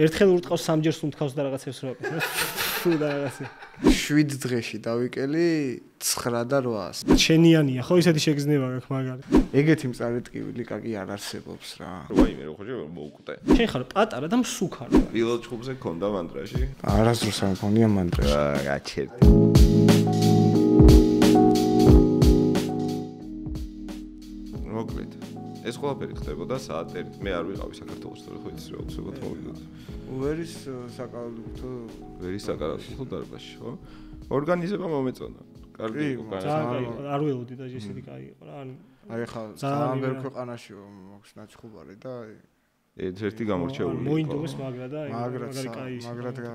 ერთხელ ურტყავს სამჯერ სუნთქავს და რაღაცებს რო ფუ და რაღაცა 7 დღეში დავიკელი 9 და 800. შენიანია ხო ისეთი შეგზნება გაქვს მაგარი ეგეთი მწარეთკივილი კაკი არ არსებობს რა. ვაიმე რო ხოჭე მოუკვდე. შენ ხარ პატარა და მსუქარ პილოტ ჩხუბზე ქონდა მანდრაში? არასდროს არ მქონია მანდრაში. აა გაჩერდი. ეს ყველაფერი ხდებოდა საათერი. მე არ ვიყავი საქართველოს თორე ხო იცი რა უცებად მოვიდოდი. უერის საკალათო ვერის საკალათო დარბაზში, ხო? ორგანიზება მომეწონა. კარგი იყო, კაი არ ველოდი და ესეთი კაი იყო რა ანუ აი ხა ძალიან რა. ქვეყანაში მოქვს ნაჩხუბარი და ერთ-ერთი გამორჩეული იყო. მოინდომეს მაგრა და მაგარი კაი ის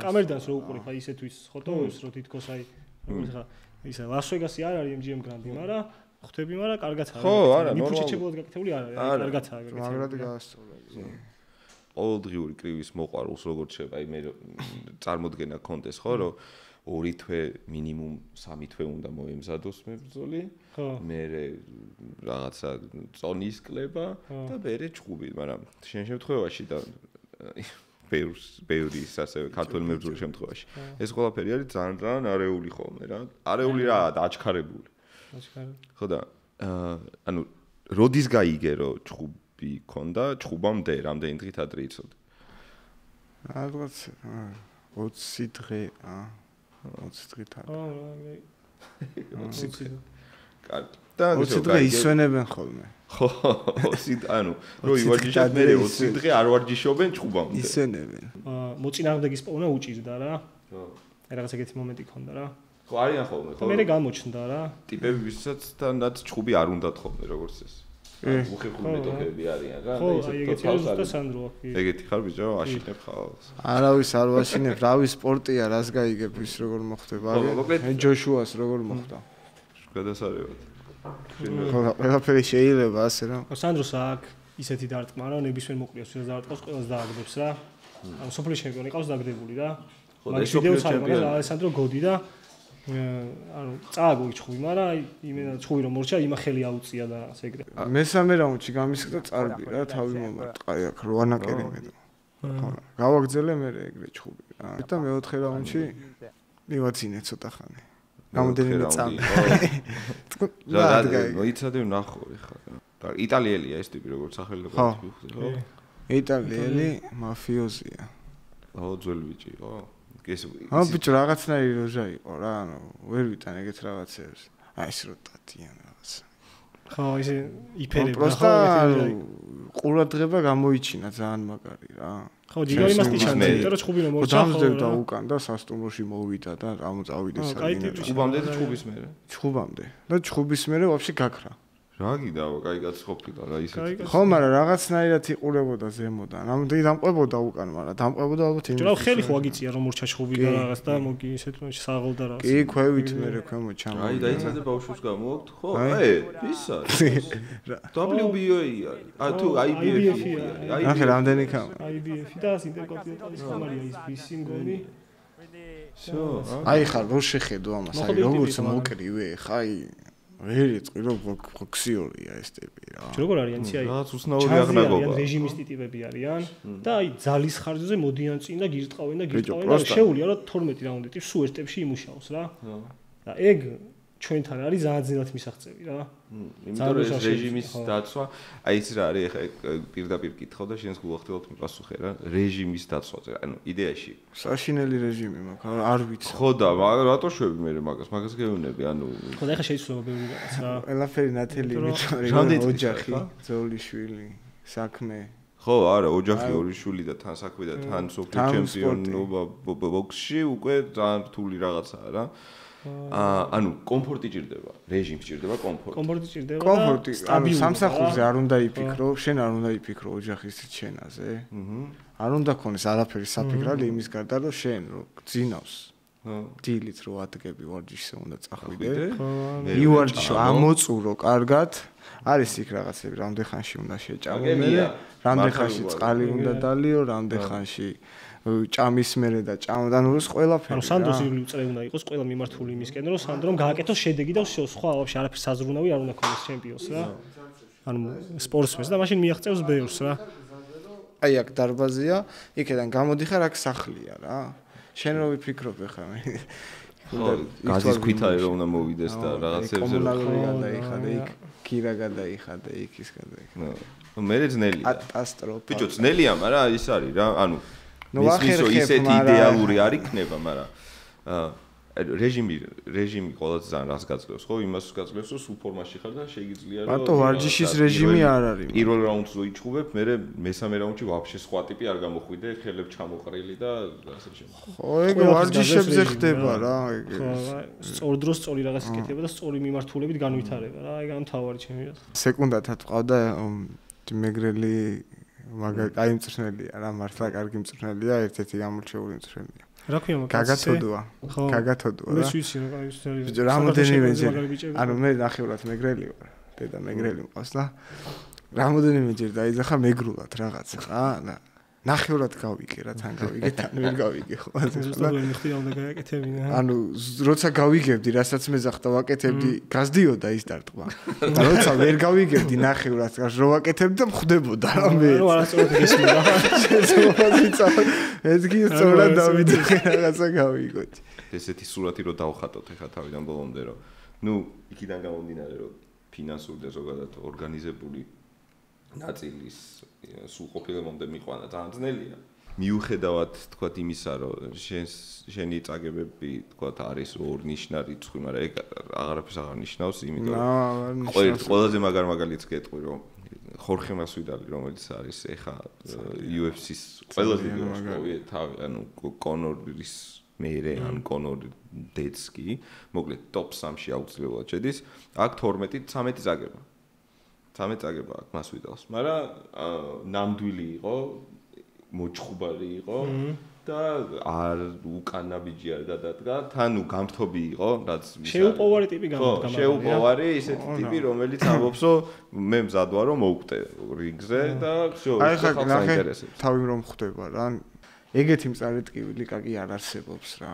კამერდანს რო უყურებ აი ისეთვის ფოტოებს რო თითქოს აი როგორც ხა ისა ლას-ვეგასი არ არის MGM Grand-ი, მაგრამ ხვდები, მაგრამ კარგაც არის. ხო, არა, ნიფუჩი ნორმალურად. ჩებულად გაკეთებული არ არის, არა. კარგაცაა გაკეთებული. მაგრად გაასწორა. ყოველდღიური კრივის მოყარულს როგორც შევა, აი მე წარმოდგენა კონდეს ხო, რომ ორი თვე მინიმუმ სამი თვე უნდა მოემზადოს მებრძოლი, ხო. მე რაღაცა წონის კლება და მე ჩხუბი, მაგრამ შენ შემთხვევაში და ბევრს ბევრი ის ასევე ქართული მებრძოლის შემთხვევაში. ეს ყველაფერი არის ძალიან ძალიან არეული ხოლმე რა. არეული რა და აჩქარებული. აჩქარა. ხო და აა ანუ როდის გაიგე რომ ჩხუბი ქონდა, ჩხუბამდე რამდენი დღით ადრე იცოდი? რაღაც აა, 20 დღე აა 20 დღით არის. ხო, რა, 20 დღე. კარგი. და 20 დღე ისვენებენ ხოლმე. ხო, 20 ანუ რო 20 ივარჯიშობ მე დღე 20 დღე არ ვარჯიშობენ ჩხუბამდე. ისვენებენ. აა მოწინააღმდეგის პოვნა უჭირდა რა. ხო. რაღაც ეგეთი მომენტი ქონდა რა. ხო არიან ხოლმე, ხო. მე გამოჩნდა რა. ტიპები ვისაც თანაც ჩხუბი არ უნდათ ხოლმე როგორც ეს. მუხებულ მეტოქები არიან რა. ხო, აი ეგეთი არის. სანდრო აქ. ეგეთი ხარ ბიჭო, აშინებ ხალხს. არავის არ ვაშინებ, რავი სპორტია, რას გაიგებ ის როგორ მოხდება. ჯოშუას როგორ მოხდა. გადასარევად. ხო, ყველაფერი შეიძლება ასე რა. სანდროს აქ ისეთი დარტყმა რა, ნებისმიერ მოკლეს ვინაც დარტყავს, ყველას დააგდებს რა. ანუ სოფლის ჩემპიონი ყავს დაგდებული რა. ხო, და არის, ჩემპიონი. ალესანდრო გოდი და ანუ წააგო იჩხუბი, მაგრამ აი იმენა ჩხუბი რომ მორჩა, იმა ხელი აუწია და ასე ეგრე. მესამე რაუნდში გამისხდა წარბი რა, თავი მომარტყა აქ როანაკერი მეტო. ხო, გავაგზელე მე ეგრე ჩხუბი რა. და მეოთხე რაუნდში მივაცინე ცოტა ხანი. გამოდენიმე წამი. და და ადგაი. მოიცადე ნახორი ხარ. და იტალიელია ეს ტიპი როგორც სახელი და ხო. ყოფილი ხო? იტალიელი მაფიოზია. ხო, ძველი ბიჭი, ხო? ეს ა ბიჭო რაღაცნაირი როჟა იყო რა, ანუ ვერ ვიტან ეგეთ რაღაცებს. აი ეს რო დადიან რაღაც. ხო, რა, პროსტა ხო, ეგეთი ყურადღება გამოიჩინა ძალიან მაგარი რა. ხო, ჯიგარი მას ტიჩანდა, იმიტომ რომ ჩხუბი რომ ხო მორჩა, რა. უკან და სასტუმროში მოვიდა და ამ წავიდეს ხო, კაი საგინე. ტიპი. ჩხუბამდე და ჩხუბის მერე. ჩხუბამდე. და ჩხუბის მერე ვაფშე გაქრა. რა გიდავა, კაი კაც ყოფილა რა კაი ისეთი. კაცი. ხო, მაგრამ რაღაცნაირად იყურებოდა ზემოდან. რამოდენი დამყვებოდა უკან, მაგრამ დამყვებოდა ალბათ იმ. ჯერა ხელი ხო აგიწია რომ მორჩა ჩხუბი და რაღაც და მოგი ისეთ რომ საღოლ და რაღაც. კი, ქვევით მერე ქვემო ჩამო. აი დაიცადე ბავშვს გამოვთ, ხო? აი. აი, ის არის. WBA-ი არის. ა თუ IBF-ი IBF-ი არის. ნახე რამდენი კამ. IBF და ინტერკონტინენტალის ხომარია ის ბისი მგონი. всё, რა. აი ხარ რო შეხედო ამას, აი მოხდები როგორც ტიპი, მაგრამ. მოკრივე, ხაი ვერ იწყი რომ ფოქსიორია ეს ტიპი რა. როგორ არიან იცი აი რაღაც უცნაური აღნაგობა. რეჟიმისტი ტიპები არიან და აი ძალის ხარჯზე მოდიან წინ და გირტყავენ და გირტყავენ და შეუულია რომ 12 რაუნდი ტიპს ტიპში იმუშაოს რა. და ეგ ჩვენთან არის ძალიან ძნელად მისაღწევი რა. იმიტომ რომ ეს რეჟიმის დაცვა, აი ის რა არის, ეხა პირდაპირ კითხავ და შენს გულახდილად მიპასუხე რა, რეჟიმის დაცვაზე. ანუ იდეაში. საშინელი რეჟიმი მაქვს, არ ვიცი. ხო და რატო შვები მე მაგას, მაგას გეუბნები, ანუ ხო და ეხა შეიძლება ბევრი რაღაც რა. ყველაფერი ნათელი იმიტომ რომ- ოჯახი, ხარ, ძოლიშვილი, საქმე. ხო, არა, ოჯახი, ორი შვილი და თან საქმე და თან სოფლის თან ჩემპიონობა ბო- ბო- ბოქსში უკვე ძალიან რთული რაღაცაა რა. აა ანუ კომფორტი ჭირდება, რეჟიმი ჭირდება კომფორტი. კომფორტი ჭირდება და კომფორტი, ანუ სამსახურზე არ უნდა იფიქრო, შენ არ უნდა იფიქრო ოჯახის ჩენაზე. აჰა. არ უნდა ქონდეს არაფერი საფიქრალი იმის გარდა, რომ შენ რო გძინავს ხო. დილით რო ადგები ვარჯიშზე უნდა წახვიდე. ივარჯიშო, ამოწურო კარგად. არის იქ რაღაცები, რამდენ ხანში უნდა შეჭამო რამდენ ხანში წყალი უნდა დალიო, რამდენ ხანში ო, ჭამის მერე და ჭამდან უს ყველაფერი. ანუ სანდროს უწრე უნდა იყოს ყველა მიმართული იმისკენ, რომ სანდრომ გააკეთოს შედეგი და სხვა ვაფშე არაფერს აზრუნავი არ უნდა ქონდეს ჩემპიონს რა. ანუ სპორტსმენს და მაშინ მიაღწევს ბევრს რა. აი აქ დარბაზია, იქიდან გამოდიხარ აქ სახლია რა. შენ რო ვიფიქრობ ახლა მე. ხო, გაზის ქვითაა რომ უნდა მოვიდეს და რაღაცებზე რომ გადაიხადე იქ, კირა გადაიხადე იქ ის გადაიხადე. ნუ მე ძნელია. კატასტროფა. ბიჭო, ძნელია, მაგრამ ის არის რა, ანუ ნუ ახერხებ, ისეთი იდეალური არ იქნება, მაგრამ აა რეჟიმი რეჟიმი ყოველთვის ძალიან რას გაძლევს ხო? იმას გაძლევს რომ სულ ფორმაში ხარ და შეიძლება რომ მარტო ვარჯიშის რეჟიმი არ არის? პირველ რაუნდს რო იჭუბებ მე მესამე რაუნდში ვაფშე სხვა ტიპი არ გამოხვიდე ხელებ ჩამოყრილი და ასე შემდეგ. ხო ეგ ვარჯიშებზე ხდება რა. ეგ სწორ დროს სწორი რაღაც იკეთება და სწორი მიმართულებით განვითარება რა ეგ ამ თავარი ჩემი რა სეკუნდათად ყავდა მეგრელი მაგა კაი მწრნელია რა მართლა კარგი მწრნელია ერთ-ერთი გამორჩეული მწრნელია რა ქვია მაგას? გაგათოდოა. გაგათოდოა რა. მე ვიცი რა ის არის. რამოდენიმეჯერ. ანუ მე ნახევრად მეგრელი ვარ. დედა მეგრელი მყავს და რამოდენიმეჯერ დაიძახა მეგრულად რაღაცა რა. ნახევრად გავიგე რა თან გავიგე თან ვერ გავიგე ხო? ასე ხო და მე ხტირავდა გააკეთებინა ანუ როცა გავიგებდი რასაც მე ზახტა ვაკეთებდი გაზდიოდა ის დარტყმა. და როცა ვერ გავიგებდი ნახევრად რო ვაკეთებდი და მხდებოდა რა მე. რა არასწორად გესმოდა. შეძლებოდა ეს კი სწორად დავიწყე რაღაცა გავიგოთ ესეთი სურათი რო დავხატოთ ეხა თავიდან ბოლომდე რომ ნუ იქიდან გამომდინარე რომ ფინანსური და ზოგადად ორგანიზებული ნაწილის სულ ყოფილებამდე მიყვანა ძალიან ძნელია. მიუხედავად თქვა იმისა, რომ შენ შენი წაგებები თქვა არის ორ ნიშნა რიცხვი, მაგრამ ეგ აღარაფერს აღარ ნიშნავს, იმიტომ რომ ყველაზე მაგარ მაგალითს გეტყვი, რომ ხორხე მასვიდალი, რომელიც არის ეხა UFC-ს ყველაზე დიდი თავი, ანუ კონორის მეერე ან კონორ დეცკი, მოკლედ ტოპ 3-ში აუცილებლად შედის. აქ 12 13 წაგება. 13 წაგება აქვს მას ვიტავს, მაგრამ ნამდვილი იყო, მოჩხუბარი იყო და არ უკანა ბიჭი არ გადადგა, თან გამრთობი იყო, რაც შეუპოვარი ტიპი გამოდგა. ხო, შეუპოვარი ისეთი ტიპი, რომელიც ამბობს, რომ მე მზად ვარ, რომ მოვკვდე რიგზე და ხო, ეს ხალხს აინტერესებს. თავი რომ ხვდება რა, ეგეთი მწარე ტკივილი კაკი არ არსებობს რა.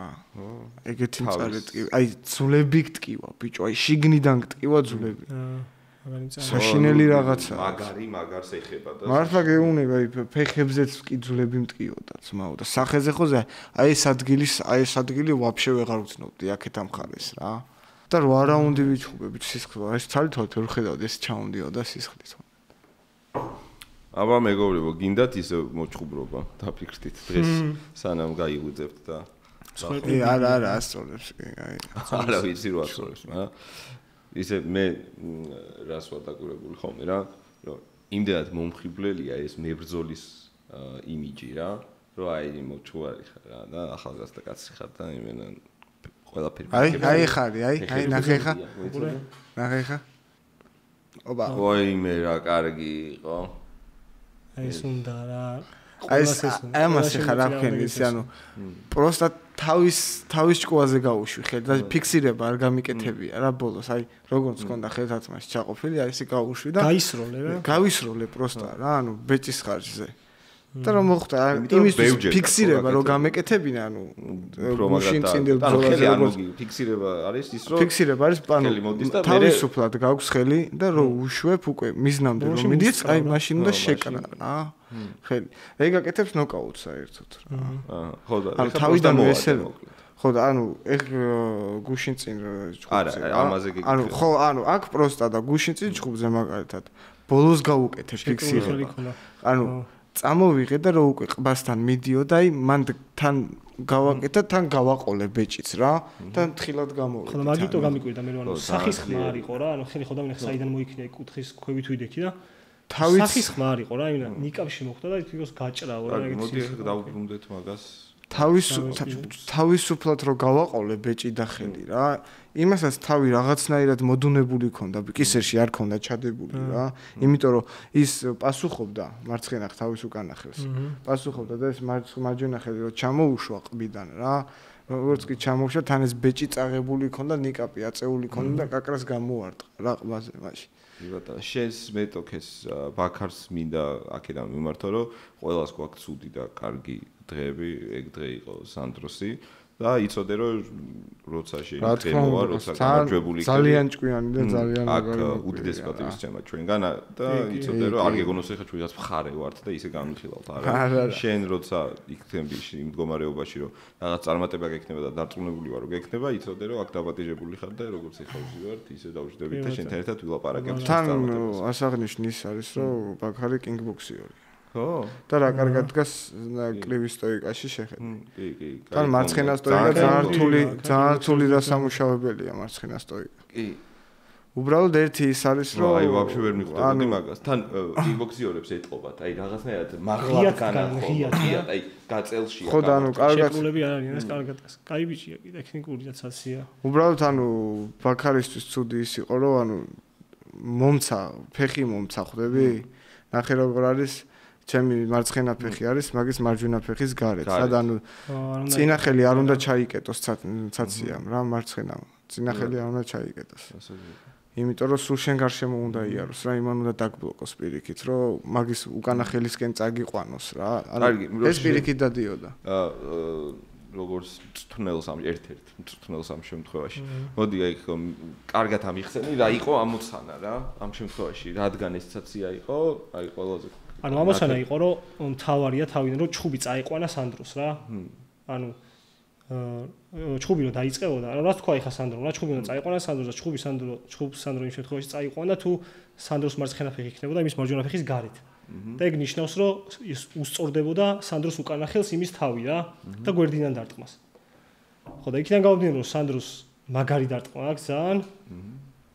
ეგეთი მწარე ტკივილი, აი ძვლები გტკივა ბიჭო, აი შიგნიდან გტკივა ძვლები. აა საშინელი რაღაცა მაგარი მაგარს ეხება და მართლა გეუბნება ფეხებზეც კიძულები მტკიოდა ძმაო და სახეზე ხოზე აი ეს ადგილი აი ეს ადგილი ვაფშე ვეღარ ვცნობდი აქეთ ამ ხარეს რა. და რა რაუნდი ვიჩხუბები სისხლო ეს ცალითოთ ვერ ხედავდი ეს ჩაუნდიოდა სისხლით აბა მეგობრებო გინდათ ისე მოჩხუბრობა დაფიქრდით დღეს სანამ გაიღვიძებთ და აი არა არა ასწორებს აი. არა ვიცი რა. ასწორებს მაგრამ ისე მე რას ვატაკურებული ხოლმე რა რომ იმდენად მომხიბლელია ეს მებრძოლის იმიჯი რა რომ აი მოჩუარი ხარ რა და ახალგაზრდა კაცი ხარ და იმენა ყველაფერი აი აი ხარი აი აი ნახე ხა. ნახე ხა. ობა. ой მე რა კარგი იყო. აი ეს უნდა რა აი ეს ამას ხარ რა ქვენი ის ანუ პროსტა თავის თავის ჭკუაზე გაუშვი ხელ და ფიქსირება არ გამიკეთებია რა ბოლოს აი როგორც მქონდა ხელთათმაში ჩაყოფილი აი ესე გაუშვი და გაისროლე რა. გავისროლე პროსტა რა ანუ ბეჭის ხარჯზე და რომ მოხდა იმის ფიქსირება რომ გამეკეთებინა ანუ გუშინ წინდელ ბრძოლაზე როგორც ფიქსირება არის ის რომ ფიქსირება არის პანო თავისუფლად გაქვს ხელი და რომ უშვებ უკვე მიზნამდე რომ მიდის აი მაშინ უნდა შეკრა რა ხელი. ეგ აკეთებს ნოკაუტს საერთოდ რა. აა ხო და ანუ თავიდან ესე ხო და ანუ ეგ გუშინ წინ არა ამაზე გიგე ანუ ხო ანუ აქ პროსტა და გუშინ წინ ჭუბზე მაგალითად ბოლოს გავუკეთე ფიქსირება. ანუ წამოვიღე და რო უკვე ყბასთან მიდიოდა, აი მან თან გავაკეთა, თან გავაყოლე ბეჭიც რა და თხილად გამოვიდა. ხო, მაგიტო გამიკვირდა მე რომ ანუ სახის ხმა არისო რა, ანუ ხელი ხოდამ ნახე საიდან მოიქნა კუთხის ქვევით ვიდექი და თავის სახის ხმა არისო რა, იმენა ნიკაპში მოხდა და თვითონ გაჭრაო რა, ეგეთი. მოდი დავბრუნდეთ მაგას. თავის თავისუფლად რო გავაყოლე ბეჭი და ხელი რა იმასაც თავი რაღაცნაირად მოდუნებული ქონდა კისერში არ ქონდა ჩადებული რა იმიტომ რომ ის პასუხობდა მარცხენა თავის უკანა ხელს პასუხობდა და ეს მარჯვენა ხელი რო ჩამოუშვა ყბიდან რა როგორც კი ჩამოუშვა თან ეს ბეჭი წაღებული ქონდა ნიკაპი აწეული ქონდა და კაკრას გამოარტყა რა ყბაზე მაშინ იბათა შენს მეტოქეს ბაქარს მინდა აქედან მიმართო რომ ყოველას გვაქვს ცუდი და კარგი დღეები ეგ დღე იყო სანდროსი და იცოდე რომ როცა შეიქმნება, როცა გამარჯვებული ძალიან ჭკვიანი და ძალიან მაგარი. აქ უდიდეს პატივისცემა ჩვენგან და იცოდე რომ არ გეგონოს ახლა ჩვენ რაც მხარე ვართ და ისე გამიხილავთ არა. შენ როცა იქნები იმ მდგომარეობაში რომ რაღაც წარმატება გექნება და დარწმუნებული ვარ რომ გექნება, იცოდე რომ აქ დაბატიჟებული ხარ და როგორც ახლა ვზივართ, ისე დავждდებით და შენთან ერთად ვილაპარაკებთ წარმატებას. თან ასაღნიშნის არის რომ ბაქარი კინგბოქსი არის. ხო? და რა კარგად დგას კრივის სტოიკაში შეხედე. კი, კი. თან მარცხენა სტოიკა ძალიან რთული, ძალიან რთული და სამუშაოებელია მარცხენა სტოიკა. კი. უბრალოდ ერთი ის არის რომ აი ვაფშე ვერ მიხვდებოდი მაგას. თან კიკბოქსიორებს ეტყობათ, აი რაღაცნაირად მაღლად განახო. აი გაწელშია. ხო და ანუ კარგად შეყულები არ არის, ეს კარგად. კაი ბიჭია კი ტექნიკური დაცაცია. უბრალოდ ანუ ბაქარისტვის ცუდი ის იყო რომ ანუ მომცა, ფეხი მომცა ხვდები? ნახე როგორ არის ჩემი მარცხენა ფეხი არის მაგის მარჯვენა ფეხის გარეთ. სად ანუ წინახელი არ უნდა ჩაიკეტოს ცაციამ რა მარცხენა. წინახელი არ უნდა ჩაიკეტოს. იმიტომ რომ სულ შენ გარშემო უნდა იაროს რა იმან უნდა დაგბლოკოს პირიქით რომ მაგის უკანა ხელისკენ წაგიყვანოს რა. ანუ ეს პირიქით დადიოდა. აა როგორც თუნელს ამ ერთ-ერთ თუნელს ამ შემთხვევაში. მოდი აი კარგად ამიხსენი რა იყო ამოცანა რა ამ შემთხვევაში რადგან ეს ცაცია იყო აი ყველაზე ანუ ამოსანა იყო რომ თავარია თავიდან რომ ჩხუბი წაიყვანა სანდროს რა. ანუ ჩხუბი რომ დაიწყებოდა. რა რა თქვა ეხა სანდრო? რა ჩხუბი რომ წაიყვანა სანდროს და ჩხუბი სანდრო ჩხუბ სანდრო იმ შემთხვევაში წაიყვანა თუ სანდროს მარცხენა ფეხი იქნებოდა იმის მარჯვენა ფეხის გარეთ. და ეგ ნიშნავს რომ ის უსწორდებოდა სანდროს უკანა ხელს იმის თავი რა და გვერდიდან დარტყმას. ხო და იქიდან გავდიან რომ სანდროს მაგარი დარტყმა აქვს ძალიან.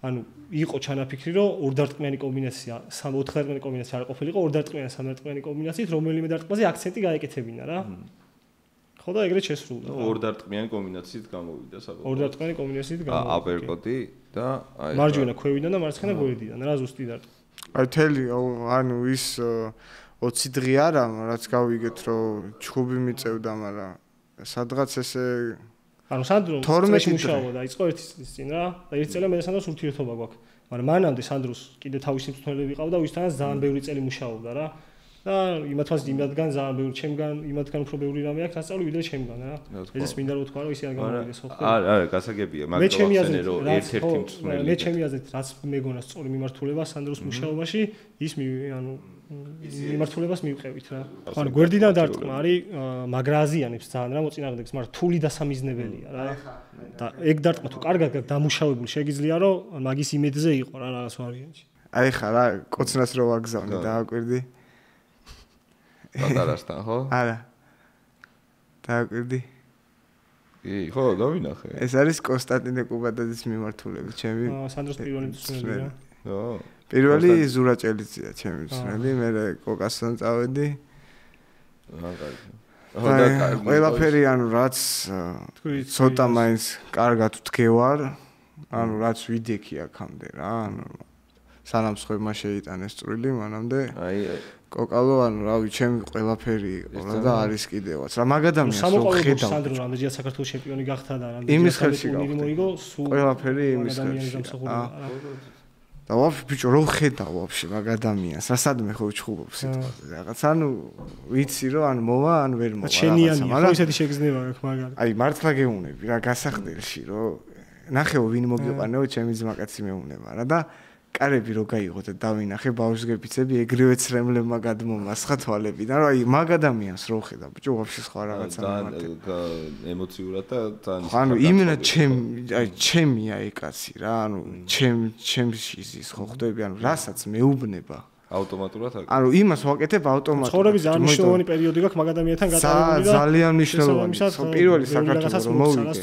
ანუ იყო ჩანაფიქრი, რომ ორ დარტყმიანი კომბინაცია, სამ ოთხ დარტყმიანი კომბინაცია არ ყოფილიყო, ორ დარტყმიანი სამ დარტყმიანი კომბინაციით, რომელიმე დარტყმაზე აქცენტი გაეკეთებინა რა. ხო და ეგრეთ შესრულდა. ორ დარტყმიანი კომბინაციით გამოვიდა საბოლოოდ. ორ დარტყმიანი კომბინაციით გამოვიდა. აპერკოტი და აი მარჯვენა ქვევიდან და მარცხენა გვერდიდან, რა ზუსტი დარტყმა. აი თელი ანუ ის 20 დღე არა, რაც გავიგეთ, რომ ჩხუბი მიწევდა, მაგრამ სადღაც ესე ანუ სანდრო წეში მუშაობა დაიწყო ერთი წლის წინ რა და ერთი წელი მე სანდროს ურთიერთობა გვაქვს. მაგრამ მანამდე სანდროს კიდე თავისი მწვრთნელები ყავდა ვისთანაც ძალიან ბევრი წელი მუშაობდა რა. და იმათაც იმათგან ძალიან ბევრი ჩემგან იმათგან უფრო ბევრი რამე აქვს ასწავლი ვიდრე ჩემგან რა. ეს მინდა რომ თქვა რომ ისე არ გამოვიდეს ხო არა არა გასაგებია მაგრამ მე ჩემი აზრით რომ ერთ-ერთი მწვრთნელი მე ჩემი აზრით რაც მეგონა სწორი მიმართულება სანდროს მუშაობაში ის ანუ მიმართულებას მივყევით რა. ხო, ანუ გვერდიდან დარტყმა არის მაგრაზიანებს ძალიან რა მოწინააღმდეგეს, მაგრამ თული და სამიზნებელია რა. და ეგ დარტყმა თუ კარგად გამუშავებული შეგიძლია რომ მაგის იმედზე იყო რა რაღაც ვარიანტი. აი ხა რა, კოცნას რო ვაგზავნე დააკვირდი. პატარასთან ხო? არა. დააკვირდი. კი, ხო, დავინახე. ეს არის კონსტანტინე კუბადაძის მიმართულებით, ჩემი. აა, სანდროს პირველი მსმენელი რა. ხო. პირველი ზურაჭელიძია ჩემი მსმენელი, მე კოკასთან წავედი. აა, კარგი. აა, ყველაფერი ანუ რაც ცოტა მაინც კარგად ვდგევარ, ანუ რაც ვიდექი აქამდე რა, ანუ სანამ სხვებმა შეიტანეს წვრილი მანამდე. აი კოკალო ანუ რავი ჩემი ყველაფერი იყო და არის კიდევაც. რა მაგ ადამიანს რო ხედავ სანდრო რამდენია საქართველოს ჩემპიონი გახდა და რამდენია საქართველოს მოიგო სულ ყველაფერი იმის ხელში და ვაფშე ბიჭო რო ხედავ ვაფშე მაგ ადამიანს რასადმე ხო ჩხუბობ სიტყვაზე რაღაც. ანუ ვიცი რომ ან მოვა ან ვერ მოვა შენიანი ხო ისეთი შეგზნება აქვს მაგარი. აი მართლა გეუნები რა გასახდელში რომ ნახეო ვინ მოგიყვანეო ჩემი ძმაკაცი მეუნება რა. და კარები რო გაიღო და დავინახე ბავშვებიცები ეგრევე ცრემლებმა გადმომასხა თვალებიდან. რომ აი მაგ ადამიანს რო ხედა ბიჭო ვაფშე სხვა რაღაცა და ემოციურად და თან ანუ იმენა ჩემ აი ჩემია ეგ კაცი რა ანუ ჩემ ჩემში ის ხო ხვდები? ანუ რასაც მეუბნება ავტომატურად აკეთებ. ანუ იმას ვაკეთებ ავტომატურად. ცხოვრების ძალიან მნიშვნელოვანი პერიოდი გაქვს მაგ ადამიანთან გატარებული და ძალიან მნიშვნელოვანი. პირველი საქართველოს მოვიდე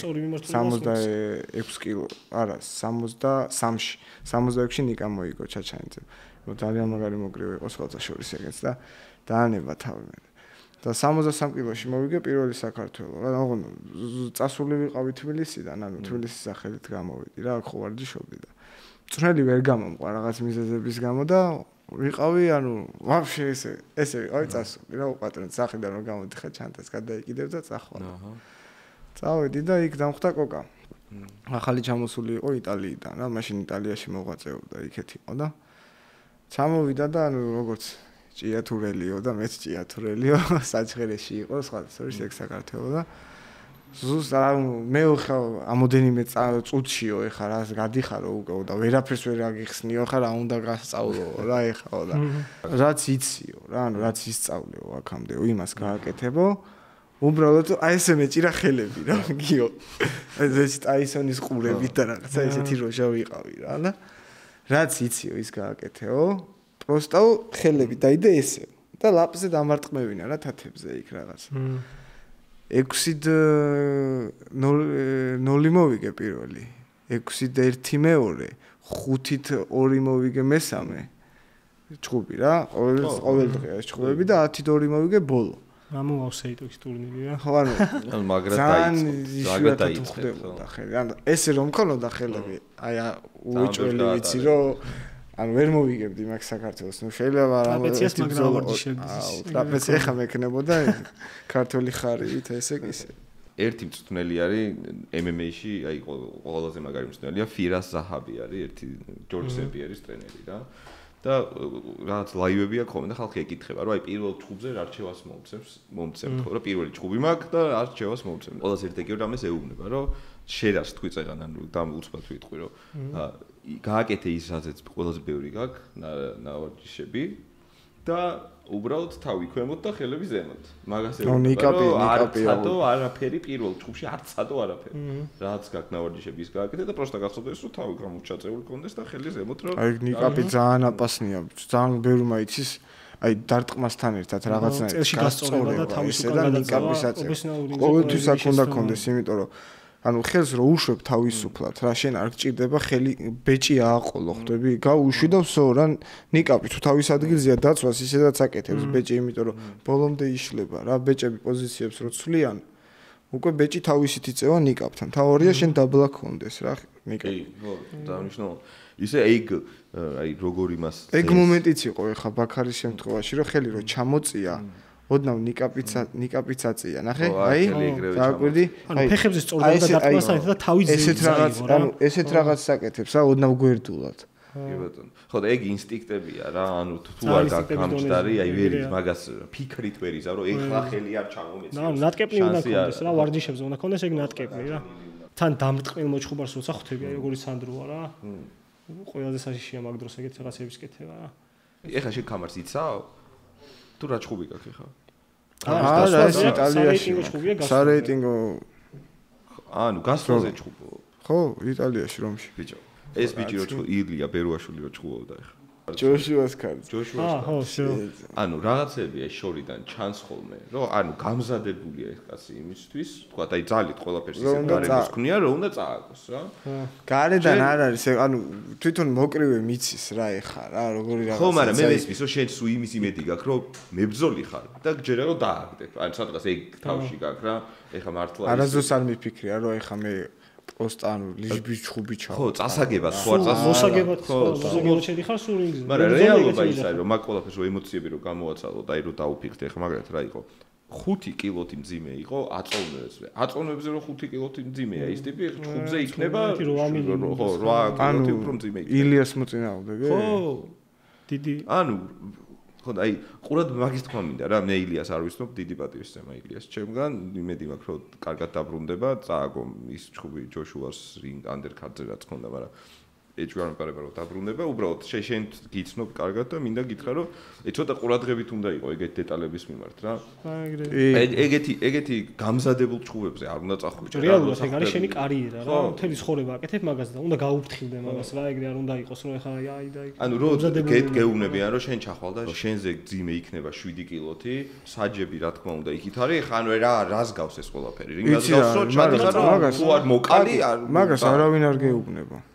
66 კილო, არა 63-ში, 66-ში ნიკა მოიგო ჩაჩანიძე. რომ ძალიან მაგარი მოგრივი იყო სხვათა შორის ეგეც და დაანება თავი მე. და 63 კილოში მოვიგე პირველი საქართველოს. რა ნახო წასული ვიყავი თბილისიდან, ანუ თბილისის სახელით გამოვიდი რა, ხო ვარჯიშობდი და წვრელი ვერ გამომყვა რაღაც მიზეზების გამო და ვიყავი, ანუ ვაფშე ესე ესე ვიყავი წასული რა უპატრონ სახიდან რომ გამოდიხარ ჩანტას გადაიკიდებ და წახვალ. აჰა. წავედი და იქ დამხვდა კოკა. ახალი ჩამოსული იყო იტალიიდან რა, მაშინ იტალიაში მოღვაწეობდა, იქეთ იყო და ჩამოვიდა და ანუ როგორც ჭიათურელიო და მეც ჭიათურელიო საჩხერეში იყო სხვა სორის ეგ საქართველო და ზუს რა მე ხა ამოდენიმე წუთშიო ეხა რა გადიხარო უკვე და ვერაფერს ვერ აგიხსნიო ხა რა უნდა გასწავლო რა ეხა და რაც იციო რა ანუ რაც ისწავლეო აქამდე იმას გააკეთებო. უბრალოდ აი ესე მეჭირა ხელები რა გიო. ეს ტაისონის ყურები და რაღაცა ესეთი როჟა ვიყავი რა და რაც იციო ის გააკეთეო. პროსტო ხელები დაიდე ესე. და ლაპზე დამარტყმევინა რა თათებზე იქ რაღაც 6-ით 0 მოვიგე პირველი 6-ით 1 მეორე 5-ით 2 მოვიგე მესამე ჩხუბი რა ყოველ ყოველ დღე ეს ჩხუბები და 10-ით 2 მოვიგე ბოლო ამოვავს ეიტოქის ტურნირი რა. ხო ანუ ანუ მაგრა დაიწყო. მაგრა დაიწყო. ანუ ესე რომ ქონოდა ხელები, აი უეჭველი ვიცი რომ ანუ ვერ მოვიგებდი მაგ საქართველოს. ნუ შეიძლება რა ტრაპეციას მაგრა ვარჯიშებდი. აუ ტრაპეცია ხა მექნებოდა ქართული ხარით ესე კისე. ერთი მწვრთნელი არის MMA-ში, აი ყველაზე მაგარი მწვრთნელია ფირას ზაჰაბი არის, ერთი ჯორჯ სემპიერის ტრენერი რა. და რაღაც ლაივები აქვს ხოლმე და ხალხი ეკითხება, რომ აი პირველ ჩხუბზე რა რჩევას მომცემს, მომცემთ ხო, რომ პირველი ჩხუბი მაქვს და რა რჩევას მომცემთ. ყველაზე ერთ ეგერ რამეს ეუბნება, რომ შერას თქვი წეგან ანუ და უცბად ვიტყვი, რომ გააკეთე ის რაზეც ყველაზე ბევრი გაქვს ნავარჯიშები და უბრალოდ თავი ქვემოთ და ხელები ზემოთ. მაგას ნო ნიკაპი, ნიკაპი. არცადო არაფერი პირველ ჩხუბში არცადო არაფერი. რაც გაქვს ნავარჯიშები ის გააკეთე და პროსტა გახსოვდეს რომ თავი გამოჩაწეული კონდეს და ხელი ზემოთ რომ აი ნიკაპი ძალიან აპასნია. ძალიან ბევრი მაიცის აი დარტყმასთან ერთად რაღაცნაირად გასწორება და თავის უკან გადაწევა. ყოველთვის აქ უნდა კონდეს, იმიტომ რომ ანუ ხელს რო უშვებ თავისუფლად რა შენ არ გჭირდება ხელი ბეჭი ააყოლო ხვდები? გაუშვი და ვსო რა ნიკაპი თუ თავის ადგილზეა დაცვას ისედაც აკეთებს ბეჭი იმიტომ რომ ბოლომდე იშლება რა ბეჭები პოზიციებს რო ცვლიან უკვე ბეჭი თავისით იწევა ნიკაპთან. თაორია შენ დაბლა კონდეს რა ნიკაპი? კი ხო დანიშნულ ისე ეგ აი როგორ იმას ეგ მომენტიც იყო ეხა ბაქარის შემთხვევაში რომ ხელი რო ჩამოწია ოდნავ ნიკაპიცა ნიკაპიცაცია ნახე? აი დააკვირდი აი ფეხებზე სწორდება და დათმასთან და თავი ზე ესეთ რაღაც ანუ ესეთ რაღაც საკეთებს რა ოდნავ გვერდულად. კი ბატონო. ხო და ეგ ინსტინქტებია რა ანუ თუ არ გაგამჭდარი აი ვერ მაგას ფიქრით ვერ იზა რომ ეხლა ხელი არ ჩამომეცი ნუ ნატკეპი უნდა კონდეს რა ვარჯიშებზე უნდა კონდეს ეგ ნატკეპი რა. თან დამრტყმელ მოჩხუბარს როცა ხვდები აი როგორი სანდროა რა. ყველაზე საშიშია მაგ დროს ეგეთ რაღაცების კეთება რა. ეხლა შე კამარს იცავ თუ რა ჩხუბი გაქვს ხა? აა და ეს იტალიაში სარეიტინგო ანუ გასტროზე ჩხუბო. ხო, იტალიაში რომში. ბიჭო. ეს ბიჭი რო ჩხუბ ილია ბერუაშვილი რო ჩხუბობდა ხა. ჯოშუას კარგი. ჯოშუას კარგი. აჰა, შო. ანუ რაღაცები ეს შორიდან ჩანს ხოლმე, რომ ანუ გამზადებულია ეს კაცი იმისთვის, თქვა აი ძალით ყველაფერს ისე გარემოს ქნია, რომ უნდა წააგოს რა. გარედან არ არის, ანუ თვითონ მოკრივე მიცის რა ეხა რა, როგორი რაღაცა. ხო, მაგრამ მე მესმის, რომ შენ სულ იმის იმედი გაქვს, რომ მებძოლი ხარ და გჯერა რომ დააგდებ. ანუ სადღაც ეგ თავში გაქვს რა. ეხა მართლა ის არასდროს არ მიფიქრია, რომ ეხა მე პოსტ ანუ ლიჟბი ჩხუბი ჩავ. ხო, წასაგებად ხო არ წას. მოსაგებად ხო, მოსაგებად შედიხარ სულ რინგზე. მაგრამ რეალობა ის არის რომ მაგ ყველაფერს რომ ემოციები რომ გამოაცალო და აი რომ დაუფიქრდე ხა მაგათ რა იყო. 5 კილოთი მძიმე იყო აწოვნებზე. აწოვნებზე რომ 5 კილოთი მძიმეა ის ტიპი ჩხუბზე იქნება ხო 8 კილოთი უფრო მძიმე იქნება. ილიას მოწინააღმდეგე? ხო. დიდი ანუ ხო და აი ყურად მაგის თქვა მინდა რა მე ილიას არ ვიცნობ დიდი პატივისცემა ილიას ჩემგან იმედი მაქვს რომ კარგად დაბრუნდება წააგო ის ჩხუბი ჯოშუას რინგ ანდერკარტზე რაც ქონდა მაგრამ ეჭვი არ მეპარება რომ დაბრუნება უბრალოდ შენ გიცნობ კარგად და მინდა გითხრა რომ ე ცოტა ყურადღებით უნდა იყო ეგეთ დეტალების მიმართ რა. ეგეთი ეგეთი გამზადებულ ჩხუბებზე არ უნდა წახვიდე რეალურად ეგ არის შენი კარიერა რა მთელი ცხოვრება აკეთებ მაგას და უნდა გაუფრთხილდე მაგას რა ეგრე არ უნდა იყოს რომ ეხლა აი და ანუ რო გეუბნებიან რომ შენ ჩახვალ და შენზე ძიმე იქნება 7 კილოთი საჯები რა თქმა უნდა იქით არის ხან რა რას გავს ეს ყველაფერი? რინგას გავს რომ ჩადიხარ მაგას თუ არ მოკალი არ მაგას არავინ არ გეუბნება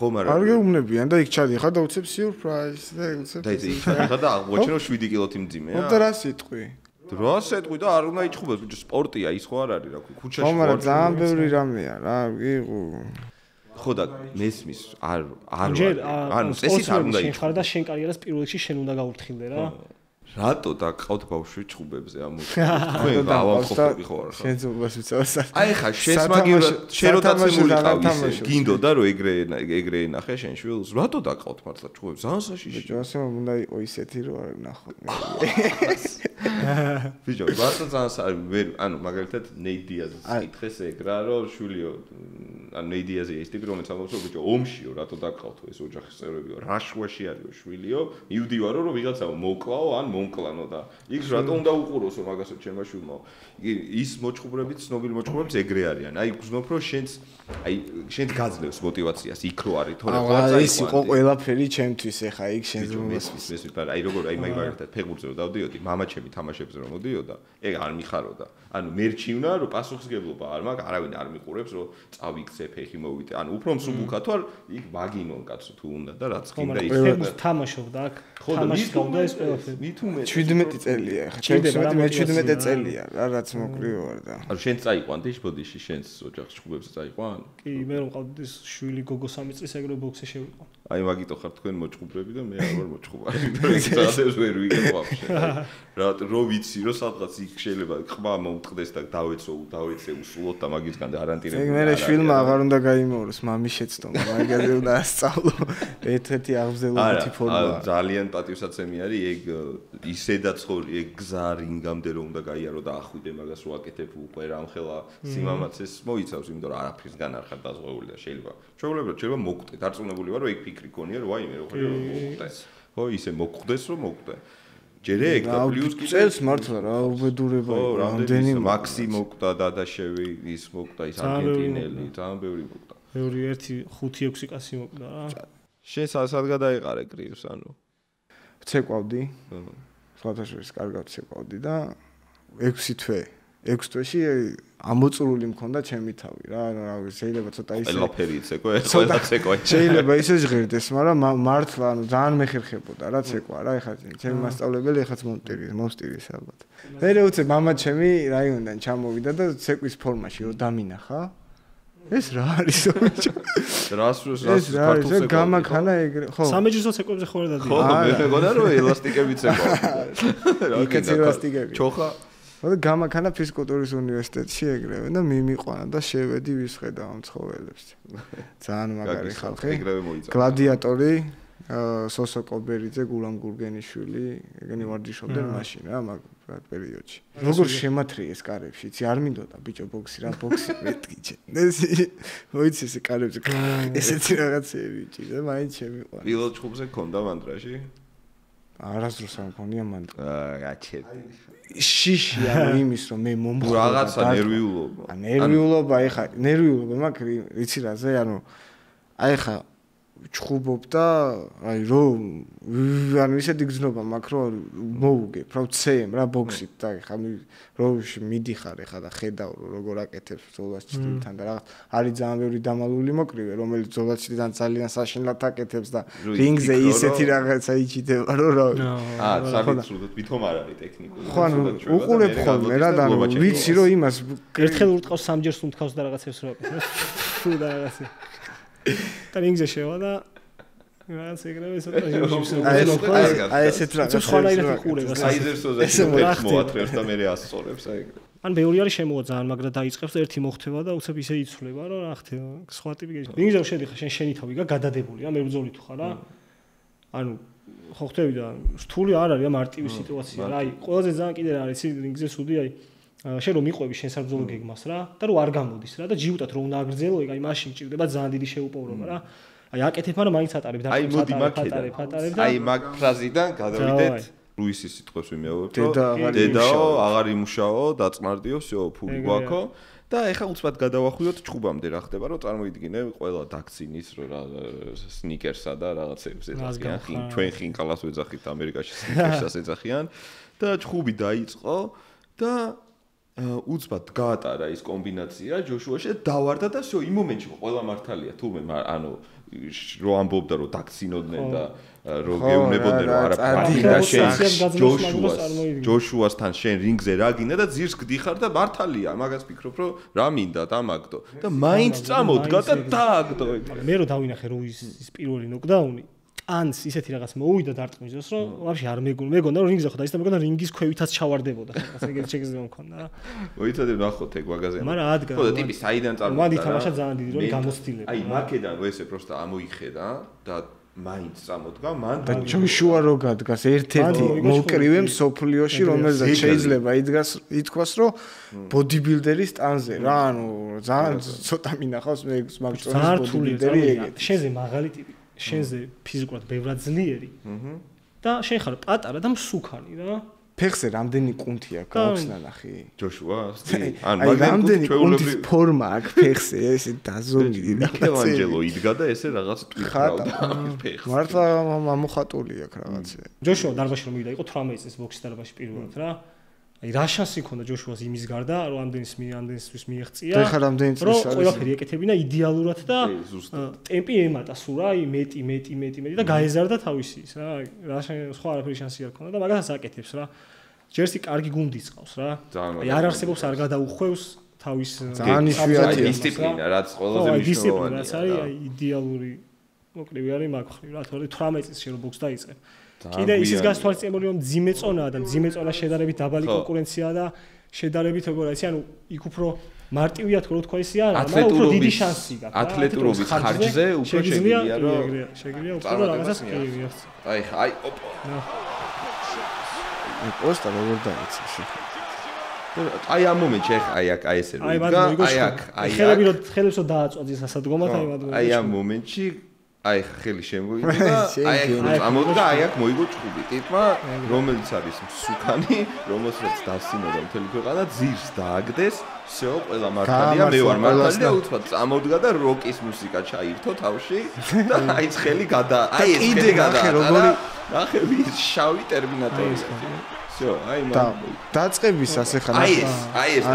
ხო მაგრამ არ გეუბნებიან და იქ ჩადიხარ და უცებ სიურპრაიზ და უცებ და იქ ჩადიხარ და აღმოჩენო 7 კილოთი მძიმეა და რა. სიტყვი? რა სიტყვი და არ უნდა იჭხუბოს ბიჭო სპორტია ის ხო არ არის რა ქუჩაში ხო მაგრამ ძალიან ბევრი რამეა რა გიყო ხო და მესმის არ არ ანუ წესით არ უნდა იჭხუბოს შენ ხარ და შენ კარიერას პირველ რიგში შენ უნდა გაუფრთხილდე რა რატო და ყავთ ბავშვი ჩხუბებზე ამ თქვენ გავამყოფები ხო არა? შენ ზოგადად ვიცავს აი ხა შენს მაგივრად შენ რო დაცემული ყავი გინდოდა რომ ეგრე ეგრე ნახე შენ შვილს? რატო და ყავთ მართლა? ჩხუბებს ძალიან საშიში ბიჭო ასე უნდა იყო ისეთი რომ არ ნახო ბიჭო, ბატო წანს არის ვერ, ანუ მაგალითად ნეიდიაზს ეკითხეს ეგ რა, რომ შვილიო, ანუ ნეიდიაზი ეს ტიპი რომელიც ამბობს, რომ ბიჭო, ომშიო, რატო დაგყავთო ეს ოჯახის წევრებიო, რა შვაში არისო შვილიო, მივდივარო, რომ ვიღაცაო მოკლაო ან მომკლანო და იქ რატო უნდა უყუროსო მაგასაც ჩემმა შვილმაო. ის მოჩხუბრები, ცნობილ მოჩხუბრებს ეგრე არიან. აი, გძნობ რომ შენს აი, შენ გაძლევს მოტივაციას, იქ რო არის, თორე ყველა წაიყვანდი. ეს იყო ყველაფერი ჩემთვის, ეხა იქ შენ რომ მესმის, მესმის, მაგრამ აი როგორ აი მაგალითად ფეგურზე რომ დავდიოდი, მამა ჩემი თამაშებზე რომ მოდიოდა, ეგ არ მიხაროდა. ანუ მერჩივნა რომ პასუხისგებლობა არ მაქვს, არავინ არ მიყურებს რომ წავიქცე ფეხი მოვიდე. ანუ უფრო მსუბუქა თუ არ იქ ვაგინონ კაცო თუ უნდა და რაც კიდე ის ფეგურს თამაშობდა აქ. თამაში გავდა ეს ყველაფერი. მით უმეტ 17 წელია, ხა 17 მე 17 წელია რა რაც მოკრივ ვარ და. ანუ შენ წაიყვანდი შბოდიში შენს ოჯახში ჩხუბებზე წაიყვან? კი, მე რომ ყავდი ეს შვილი გოგო 3 წლის ეგრე ბოქსში შევიყო. აი მაგიტო ხარ თქვენ მოჭუბრები და მე არ ვარ მოჭუბარი. სადაც ვერ ვიგებ ვაფშე. რა რო ვიცი რომ სადღაც იქ შეიძლება ყმა მომტყდეს და დავეცო დავეცე უსულოთ და მაგისგან და არანტირებული. ეგ მე შვილმა აღარ უნდა გაიმოვროს მამის შეცდომა. მაგაზე უნდა ასწავლო. ერთ-ერთი აღზელობითი ფორმა. არა, ძალიან პატივსაცემი არის ეგ ისედაც ხო ეგ გზა რინგამდე რომ უნდა გაიარო და ახვიდე მაგას რო აკეთებ უკვე რამხელა სიმამაცეს მოიცავს, იმიტომ რომ არაფრისგან არ ხარ დაზღვეული და შეიძლება. ჩვეულებრივად შეიძლება მოკვდე. დარწმუნებული ვარ რომ ეგ ფიქრი გქონია რომ ვაიმე რო ხო მოკვდე. ხო ისე მოკვდეს რომ მოკვდე. ჯერე ეგ და პლუს კიდე წელს მართლა რა უბედურება იყო რამდენი მაქსი მოკვდა და დაშევი ის მოკვდა ის არგენტინელი ძალიან ბევრი მოკვდა. მეორე 1 5 6 კაცი მოკვდა რა. შენ სად გადაიყარე კრივს ანუ? ცეკვავდი. სხვათა შორის კარგად ცეკვავდი და 6 თვე 6 თვეში ამოწურული მქონდა ჩემი თავი რა რა შეიძლება ცოტა ისე ყველაფერი იცეკო ეხლა ცეკვა შეიძლება ისე ჟღერდეს მაგრამ მართლა ანუ ძალიან მეხერხებოდა რა ცეკვა რა ეხლა ჩემი მასწავლებელი ეხაც მომტირის მომსტირის ალბათ მე რეუცე мама ჩემი რაიონიდან ჩამოვიდა და ცეკვის ფორმაში რო დამინახა ეს რა არისო ბიჭო რას რას ქართულ ცეკვას გამაქანა ეგრე ხო სამეჯლისო ცეკვებზე ხო რა დადიო ხო მე მეგონა რომ ელასტიკები ცეკვა რა იქაც ელასტიკები ჩოხა მოდი გამაქანა ფიზკულტურის უნივერსიტეტში ეგრევე და მიმიყვანა და შევედი ვისხედა ამ ცხოველებს. ძალიან მაგარი ხალხი. გლადიატორი სოსო კობერიძე, გულამ გურგენიშვილი, ეგენი ვარჯიშობდნენ მაშინ რა მაგ პერიოდში. როგორ შემათრიეს კარებში, იცი არ მინდოდა ბიჭო ბოქსი რა, ბოქსი მეტკიჩე. ეს მოიცი ეს კარებში. ესეთი რაღაცები ბიჭი და მაინც შემიყვანა. პილოტ ჩხუბზე ქონდა მანდრაში? არასდროს არ მქონია მანდრა. აა, გაჩერდი. შიში ანუ იმის რომ მე მომხდარა რაღაცა ნერვიულობა. ნერვიულობა ეხა ნერვიულობა მაგ ვიცი რა ზე ანუ აი ეხა ჩხუბობ და აი რომ ანუ ისეთი გზნობა მაქვს რომ მოუგებ რა ვცემ რა ბოქსით და ხა რო მიდიხარ ხა და ხედავ როგორ აკეთებს ზოლას ჩიტიდან და რაღაც არის ძალიან ბევრი დამალული მოკრივე რომელიც ზოლას ჩიტიდან ძალიან საშინლად აკეთებს და რინგზე ისეთი რაღაცა იჩიტება რომ რა აა საბიცრუდოდ ვითომ არ არის ტექნიკური ხო ანუ უყურებ ხოლმე რა და ვიცი რომ იმას ერთხელ ურტყავს სამჯერ სუნთქავს და რაღაცებს რო აკეთებს და რაღაცა და რინგზე შევა და რაც ეგრევე ცოტა აი აი ესეთ რა სხვანაირად იყურება საიზერსოზე ეს მოათრევს და მე ასწორებს აი ეგრე. ან ბევრი არის შემოვა ძალიან მაგრამ დაიწყებს და ერთი მოხდება და უცებ ისე იცვლება რომ რა ხდება? სხვა ტიპი გეჟი რინგზე შედიხარ შენ შენი თავი გა გადადებული რა მე ბრძოლი თუ ხარ რა? ანუ ხო ხტები და რთული არ არის რა მარტივი სიტუაცია რა აი ყველაზე ძალიან კიდე რა არის რინგზე სუდი აი შენ რომ მიყვები შენ საბრძოლო გეგმას რა და რომ არ გამოდის რა და ჯიუტად რომ უნდა აგრძელო ეგ აი მაშინ ჭირდება ძალიან დიდი შეუპოვრობა რა აი აკეთებ მაგრამ მაინც ატარებ და აი მოდი მაკეთებ აი მაგ ფრაზიდან გადავიდეთ ლუისის სიტყვებს ვიმეორებ რომ დედაო აღარ იმუშაო დაწმარდიო всё ფული გვაქო და ეხა უცბად გადავახვიოთ ჩხუბამდე რა ხდება რომ წარმოიდგინე ყველა დაქცინის რო რა სნიკერსა და რაღაცებს ეძახიან ხინ ჩვენ ხინკალას ვეძახით ამერიკაში სნიკერსას ეძახიან და ჩხუბი დაიწყო და უცბად გაატარა ის კომბინაცია ჯოშუაში და დავარდა და всё იმ მომენტში ყველა მართალია თუმე ანუ რო ამბობდა რომ დაქცინოდნენ და რო გეუნებოდნენ რომ არაფერი და შენ ჯოშუას ჯოშუასთან შენ რინგზე რა გინდა და ძირს გდიხარ და მართალია მაგას ფიქრობ რომ რა მინდა დამაგდო და მაინც წამოდგა და დააგდო მე რო დავინახე რომ ის პირველი ნოკდაუნი ანს ისეთი რაღაც მოუვიდა დარტყმიზოს რომ ვაფშე არ მეგონა მეგონა რომ რინგზე ხო და ის და მეგონა რინგის ქვევითაც ჩავარდებოდა. რაღაც ეგეთი შეგიძლია მქონდა. რა მოიცადე ნახოთ ეგ მაგაზე მაგრამ ადგა ხო და ტიპი საიდან წარმოვიდა მანდი თამაშა ძალიან დიდი რომ გამოცდილება. აი მაკედან ესე პროსტა ამოიხედა და მაინც წამოდგა მან და ჯოშუა რო გადგას ერთ-ერთი მოკრივე მსოფლიოში რომელზეც შეიძლება იდგას ითქვას რომ ბოდიბილდერის სტანზე. რა ანუ ძალიან ცოტა მინახავს მე მაგჭორის ბოდიბილდერი ეგეთი. შენზე მაღალი ტიპი შენზე ფიზიკურად ბევრად ძლიერი. და შენ ხარ პატარა და მსუქანი რა ფეხზე რამდენი კუნთი აქვს აქვს ნახი ჯოშუა ან რამდენი კუნთის ფორმა აქვს ფეხზე ესე დაზომილი და მიკელანჯელო იდგა და ესე რაღაც ტვირთრავდა ფეხზე. მართლა მომხატული აქვს რაღაცე ჯოშუა დარბაზში რომ მივიდა იყო 18 წლის ბოქსის დარბაზში პირველად რა აი რა შანსი ქონდა ჯოშუას იმის გარდა რომ ამდენის ამდენისთვის მიიღწია და ხა რამდენი წელი არის რომ ყველაფერი ეკეთებინა იდეალურად და ტემპი ემატა სულ რა აი მეტი მეტი მეტი მეტი და გაეზარდა თავისი ის რა რა სხვა არაფერი შანსი არ ქონდა და მაგასაც აკეთებს რა ჯერსი კარგი გუნდი წავს რა აი არ არსებობს არ გადაუხვევს თავის ძალიან იშვიათია დისციპლინა რაც ყველაზე მნიშვნელოვანია რაც არის აი იდეალური მოკლევი არის მაგ ხრი რა თორე 18 წელს შენ ბოქს დაიწყებ კიდე ისიც გასთვალისწინებული რომ ძიმე წონაა და ძიმე წონა შედარებით დაბალი კონკურენციაა და შედარებით როგორ არის ანუ იქ უფრო მარტივია თქო თქვა ისე არა მაგრამ უფრო დიდი შანსი გაქვს ათლეტურობის ხარჯზე უფრო შეგიძლია რომ შეგიძლია უფრო რაღაცას კი აი აი ოპო აი პოსტა როგორ დაიწყე შე აი ამ მომენტში აი აქ აი ესე რომ აი აქ აი ხელები რომ ხელებს რომ დააწვაძის ასადგომად აი მაგ აი ამ მომენტში აი ხელი შემოიგდა და აი აქ ამოდა აი აქ მოიგო ჭუბი ტიპმა რომელიც არის სუკანი რომელსაც დასინოდა მთელი ქვეყანა ძირს დააგდეს всё ყველა მართალია მე ვარ მართალი და უცბად წამოდგა და როკის მუსიკა ჩაირთო თავში და აი ხელი გადა აი ეს ხელი გადა როგორი ნახე ვის შავი ტერმინატორი всё აი მაგ დაწყების ასე ხარ აი ეს აი ეს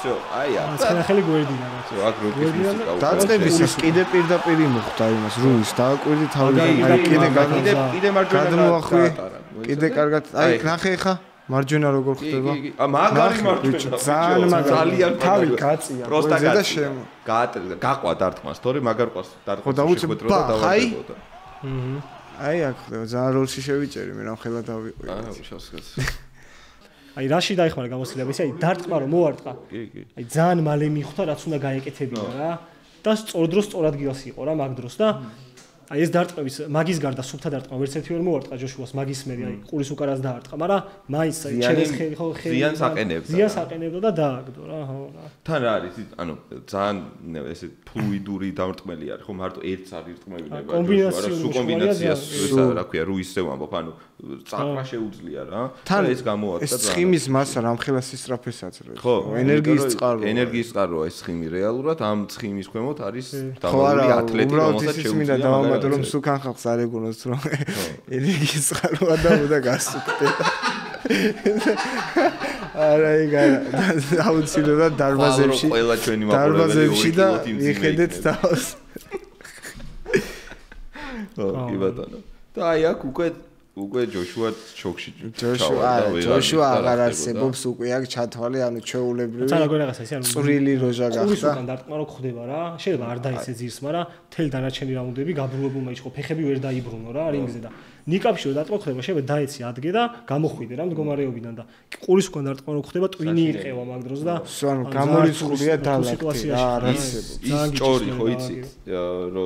всё აი აა ცხენახელი გვერდინა რა всё აქ როკის მუსიკა დაწყების ის კიდე პირდაპირ მოხდა იმას რუის დააკვირდი თავი აი კიდე კიდე კიდე მარჯვენა გადმოახვი კიდე კარგად აი ნახე ხა მარჯვენა როგორ ხდება? ა მაგარი მარჯვენა. ძალიან მაგარი. ძალიან თავი კაცია. პროსტა კაცია. გაყვა დარტყმას, თორე მაგარ ყავს დარტყმას შეხვედრო და დავარდებოდა. აჰა. აი აქ ძალიან როლში შევიჭერი მე რამ ხელა დავიყვი. აა უშავს კაც. აი რაში დაიხმარა გამოსილება ისე აი დარტყმა რომ მოარტყა. კი კი. აი ძალიან მალე მიხვდა რაც უნდა გაეკეთებინა რა. და სწორ დროს სწორად გიოს იყო რა მაგ დროს და აი ეს დარტყმების მაგის გარდა სუფთა დარტყმა ვერც ერთი ვერ მოარტყა ჯოშუას მაგის მერი აი ყურის უკარას დაარტყა მაგრამ მაინც ჩემს ხელი ხო ხელი ზიანს აყენებდა ზიანს აყენებდა და დააგდო რა ხო რა. თან რა არის ანუ ძალიან ესე ფლუიდური დამრტყმელი არის ხო მარტო ერთს არ ირტყმებინება კომბინაცია სუ კომბინაციას ესა რა ქვია რუისზე ვამბობ ანუ წაყრა შეუძლია რა თან ეს გამოაცხადა ეს ცხიმის მასა რამხელა სისტრაფეს აძლევს. ხო ენერგიის წყარო ენერგიის წყაროა ეს ცხიმი რეალურად ამ ცხიმის ქვემოთ არის დამალული ათლეტი რომელსაც შეუძლია ამათ რომ სუკან ხალხს არ ეგონოს რომ ენერგიის წყაროა და უნდა გასუქდე. არა ეგა აუცილებლად დარბაზებში ყველა ჩვენი მაყურებელი და იხედეთ თავს. ო კი ბატონო და აი აქ უკვე უკვე ჯოშუა ჩოქში ჯოშუა ჯოშუა აღარ არსებობს უკვე აქ ჩათვალე ანუ ჩეულებრივი ცა როგორ რაღაცა ისე ანუ წვრილი როჟა გახდა. ის უკან დარტყმა რო ხდება რა შეიძლება არ დაიცე ძირს მაგრამ თელ დანარჩენი რაუნდები გაბრულებულმა იყო ფეხები ვერ დაიბრუნო რა რინგზე და ნიკაპში რო დარტყმა ხდება შეიძლება დაეცი ადგე და გამოხვიდე რა მდგომარეობიდან და ყურის უკან დარტყმა რო ხდება ტვინი იყევა მაგ დროს და ანუ გამორიცხულია დალაქტი რა არ არსებობს. ის ჭორი ხო იცით რო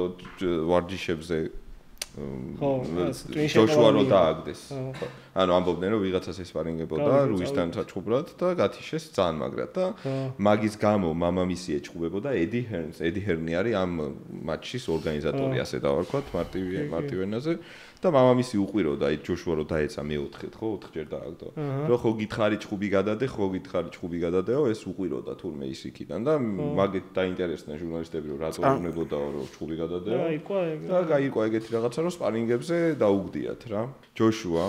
ვარჯიშებზე ხო ჯოშუა რო დააგდეს. ანუ ამბობდნენ რომ ვიღაცას ესპარინგებოდა რუისთან საჩხუბრად და გათიშეს ძალიან მაგრად და მაგის გამო მამამისი ეჩხუბებოდა ედი ჰერნს ედი ჰერნი არის ამ მატჩის ორგანიზატორი ასე დავარქვათ მარტივი მარტივენაზე და მამამისი უყვიროდა აი ჯოშუა რო დაეცა მეოთხედ ხო ოთხჯერ დააგდო რომ ხო გითხარი ჭუბი გადადე ხო გითხარი ჭუბი გადადეო ეს უყვიროდა თურმე ის იქიდან და მაგეთ დაინტერესდნენ ჟურნალისტები რომ რატო უნებოდაო რომ ჭუბი გადადეო. და გაიყვა ეგეთი რაღაცა რომ სპარინგებზე დაუგდიათ რა. ჯოშუა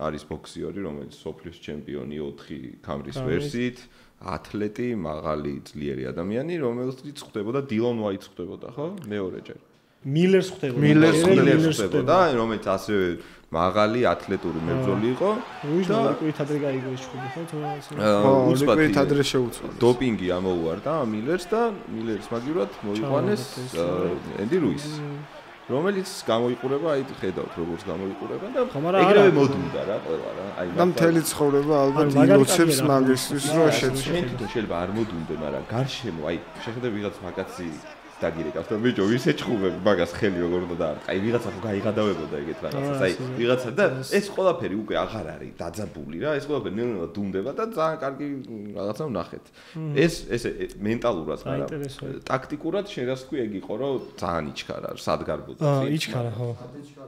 არის ბოქსიორი რომელიც სოფლის ჩემპიონი 4 კამრის ვერსიით ათლეტი, მაღალი, ძლიერი ადამიანი, რომელსაც ხვდებოდა დილონ ვაიტს ხვდებოდა, ხო? მეორეჯერ. მილერს ხვდებოდა. მილერს ხვდებოდა, რომელიც ასევე მაღალი ათლეტური მებრძოლი იყო. და ლიკვიდ ადრე გაიგო ეს ჩხუბი ხო თორე ასე. ხო, ლიკვიდ ადრე შეუცვალა. დოპინგი ამოუარდა მილერს და მილერს მაგივრად მოიყვანეს ენდი რუის. რომელიც გამოიყურება, აი ხედავთ როგორც გამოიყურება და ეგრევე მოდუნდა რა ყველა რა. აი და მთელი ცხოვრება ალბათ ილოცებს მაგისთვის რომ შეცვალოს. შეიძლება არ მოდუნდე, მაგრამ გარშემო აი შეხედე ვიღაც მაგაცი დაგირეკავს და ბიჭო ვისე ჩხუბები მაგას ხელი როგორ უნდა დაარტყა აი ვიღაცა ხო გაიღადავებოდა ეგეთ რაღაცას აი ვიღაცა და ეს ყველაფერი უკვე აღარ არის დაძაბული რა ეს ყველაფერი ნელ-ნელა დუნდება და ძალიან კარგი რაღაცა ვნახეთ. ეს ეს მენტალურად რა ტაქტიკურად შენ რას თქვი ეგ იყო რომ ძალიან იჩქარა სად გარბოდა აა იჩქარა ხო.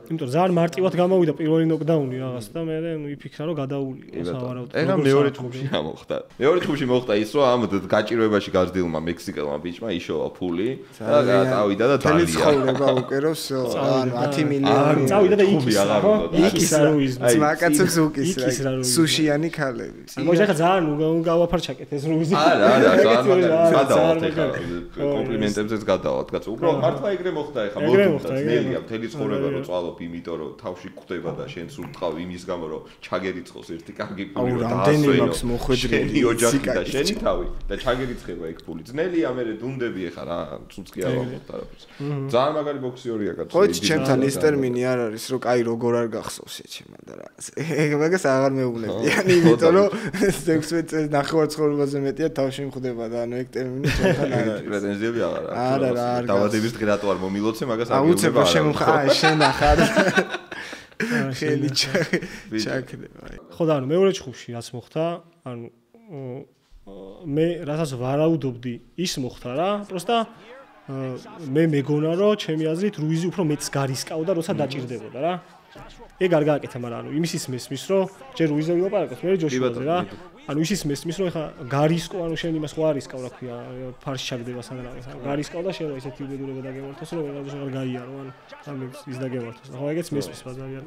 იმიტომ რომ ძალიან მარტივად გამოვიდა პირველი ნოკდაუნი რაღაც და მე ნუ იფიქრა რომ გადაული სავარაუდოდ. ეგა მეორე ჯგუფში ამოხდა. მეორე ჯგუფში მოხდა ის რომ ამ გაჭირვებაში გაზდილმა მექსიკელმა ბიჭმა იშოვა ფული და წავიდა და დალია ცხოვრება უკვე რო 10 მილიონი. წავიდა და იქის ხო იქის რუიზი მაკაცებს უკის სუშიანი ქალები. მოჟე ხა ძალიან გავაფარჩაკეთ ეს რუიზი არა არა ძალიან გადავალთ ეხა კომპლიმენტებზეც გადავალთ კაცო. უბრალოდ მართლა ეგრე მოხდა ეხა მოხდა ძნელია მთელი ცხოვრება რო წვალობ იმიტომ რომ თავში ხვდება და შენ სულ ტყავ იმის გამო რომ ჩაგერიცხოს ერთი კარგი ფული და დაასვენო შენი ოჯახი და შენი თავი და ჩაგერიცხება ეგ ფული ძნელია მე დუნდები ეხა რა ცუც კი არ ვახოთ არაფერს. ძალიან მაგარი ბოქსიორია კაცო ხო ჩემთან ის ტერმინი არ არის რომ კაი როგორ არ გახსოვს ეჩემა და რა ეგ მაგას აღარ მეუბნებიან იმიტომ რომ 16 წელს ნახევარ ცხოვრებაზე მეტია თავში მხვდება და ანუ ეგ ტერმინი ჩემთან არ არის. პრეტენზიები აღარ აქვს არა რა არ დავადების დღე რატო არ მომილოცე მაგას არ აუცებ რომ შემოხარ შენ ახარ. ხელი ჩაკდება ხო და ანუ მეორე ჯგუფში რაც მოხდა ანუ მე რასაც ვარაუდობდი ის მოხდა რა პროსტა მე მეგონა რომ ჩემი აზრით რუიზი უფრო მეც გარისკავდა როცა დაჭirdებოდა რა. ეგ არ გააკეთა მაგრამ ანუ იმისის მესმის რომ ჯერ რუიზზე ვილაპარაკოთ მე ჯოშუაზე რა ანუ ისიც მესმის რომ ეხა გარისკო ანუ შენ იმას ხო არისკავ რა ქვია ფარში ჩაგდება სადღაც ანუ გარისკავ და შენ რა ისეთი უბედურება დაგემართოს რომ ვეღარ აღარ გაიარო ანუ ამ ის დაგემართოს ხო ეგეც მესმის ბაზარია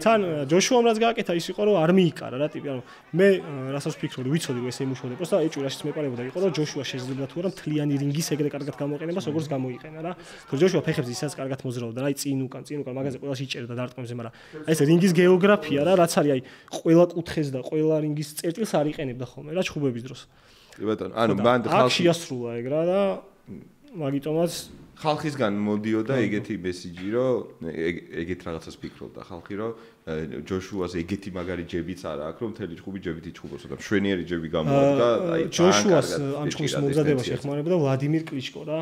თან ჯოშუამ რაც გააკეთა ის იყო რომ არ მიიკარა რა ტიპი ანუ მე რასაც ვფიქრობდი ვიცოდი ეს ემუშავდა პროსტა ეჭვი რაშიც მეპარებოდა იყო რომ ჯოშუა შეიძლება თუ არა მთლიანი რინგის ეგრე კარგად გამოყენებას როგორც გამოიყენა რა. თუ ჯოშუა ფეხებს ისაც კარგად მოძრაობდა რა წინ უკან წინ უკან მაგაზე ყველაში იჭერდა დარტყმებზე მაგრამ ეს რინგის გეოგრაფია რა რაც არის აი ყველა კუთხეს და ყველა რინგის წერტილს არ იყენებდა ხოლმე რა ჩხუბების დროს. კი ბატონო, ანუ მან ხალხი აქ შეასრულა ეგ რა და მაგიტომაც ხალხისგან მოდიოდა ეგეთი მესიჯი, რომ ეგეთ რაღაცას ფიქრობდა ხალხი, რომ ჯოშუას ეგეთი მაგარი ჯებიც არა აქვს, რომ მთელი ჯგუფი ჯებით იჩხუბოს და მშვენიერი ჯები გამოადგა, აი ჯოშუას ამ ჯგუფის მომზადებაში ეხმარებოდა ვლადიმირ კლიშკო რა.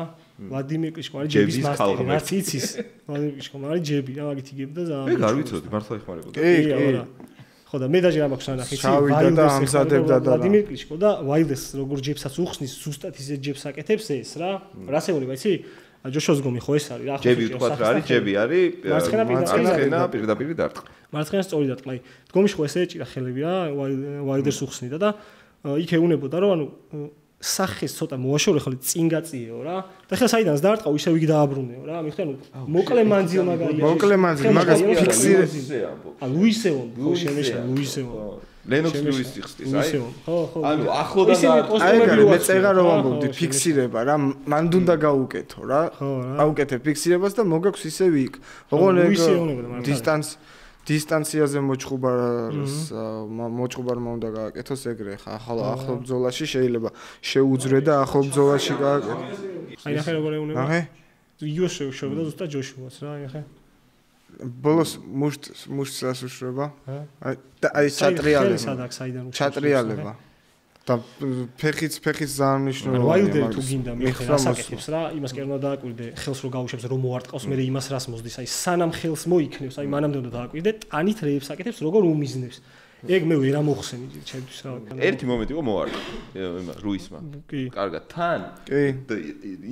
ვლადიმირ კლიშკო არის ჯების მასტერი, რაც იცის. ვლადიმირ κλიშკო არის ჯები, რა მაგით იგებდა და მე არ ვიცოდი, მართლა ეხმარებოდა. კი, კი. ხო და მე დაჟე რა მაქვს ანახი ცი ვაილდესს ამზადებდა და ვლადიმირ კლიშკო და ვაილდეს როგორ ჯებსაც უხსნის ზუსტად ისე ჯებს აკეთებს ეს რა. რასეულება იცი ჯოშოს გომი ხო ეს არის რა ხო ჯები თქვა რა არის? ჯები არის მარცხენა პირდაპირ დარტყ მარცხენა სწორი დარტყ აი გომი ხო ესე ეჭირა ხელები რა ვაილდეს უხსნიდა და იქ ეუნებოდა რომ ანუ სახეს ცოტა მოაშორე ხოლმე წინ გაწიეო რა. და ხა საიდანს დაარტყავ ისე ვიგი დააბრუნეო რა. მიხდენ მოკლე მანძილ მაგალითად მოკლე მანძილ მაგას ფიქსირე. ა ლუისეონ ხო შემეშა ლუისეონ ლენოქს ლუისი ხსნის აი. ხო ხო ანუ ახლოდან აი მე წეღა რომ ამბობდი ფიქსირება რა მან უნდა გაუკეთო რა. აუკეთე ფიქსირებას და მოგაქვს ისე ვიკ. ოღონდ ეგ დისტანს დისტანციაზე მოჭუბარს მოჭუბარმა უნდა გააკეთოს ეგრე ხა ახლა ახლო ბძოლაში შეიძლება შეუძრე და ახლო ბძოლაში გააკეთო აი ახლა როგორ ეუნება აჰე იოსე უშუალოდ ზუსტად ჯოშუას რა აი ახლა ბოლოს მუშტ მუშტს უშრება აი აი ჩატრიალება. ჩატრიალება და ფეხიც ფეხიც ძალიან მნიშვნელოვანია. ვაილდერ თუ გინდა მე ხასაკეთებს რა, იმას კი არ უნდა დააკვირდე, ხელს რო გაუშვებს რომ მოარტყავს, მე იმას რას მოსდის, აი სანამ ხელს მოიქნევს, აი მანამდე უნდა დააკვირდე, ტანით რეებს აკეთებს, როგორ უმიზნებს. ეგ მე ვერ ამოხსენი ჩემთვის რა. ერთი მომენტი იყო ემა რუისმა. კი. კარგად, თან. კი.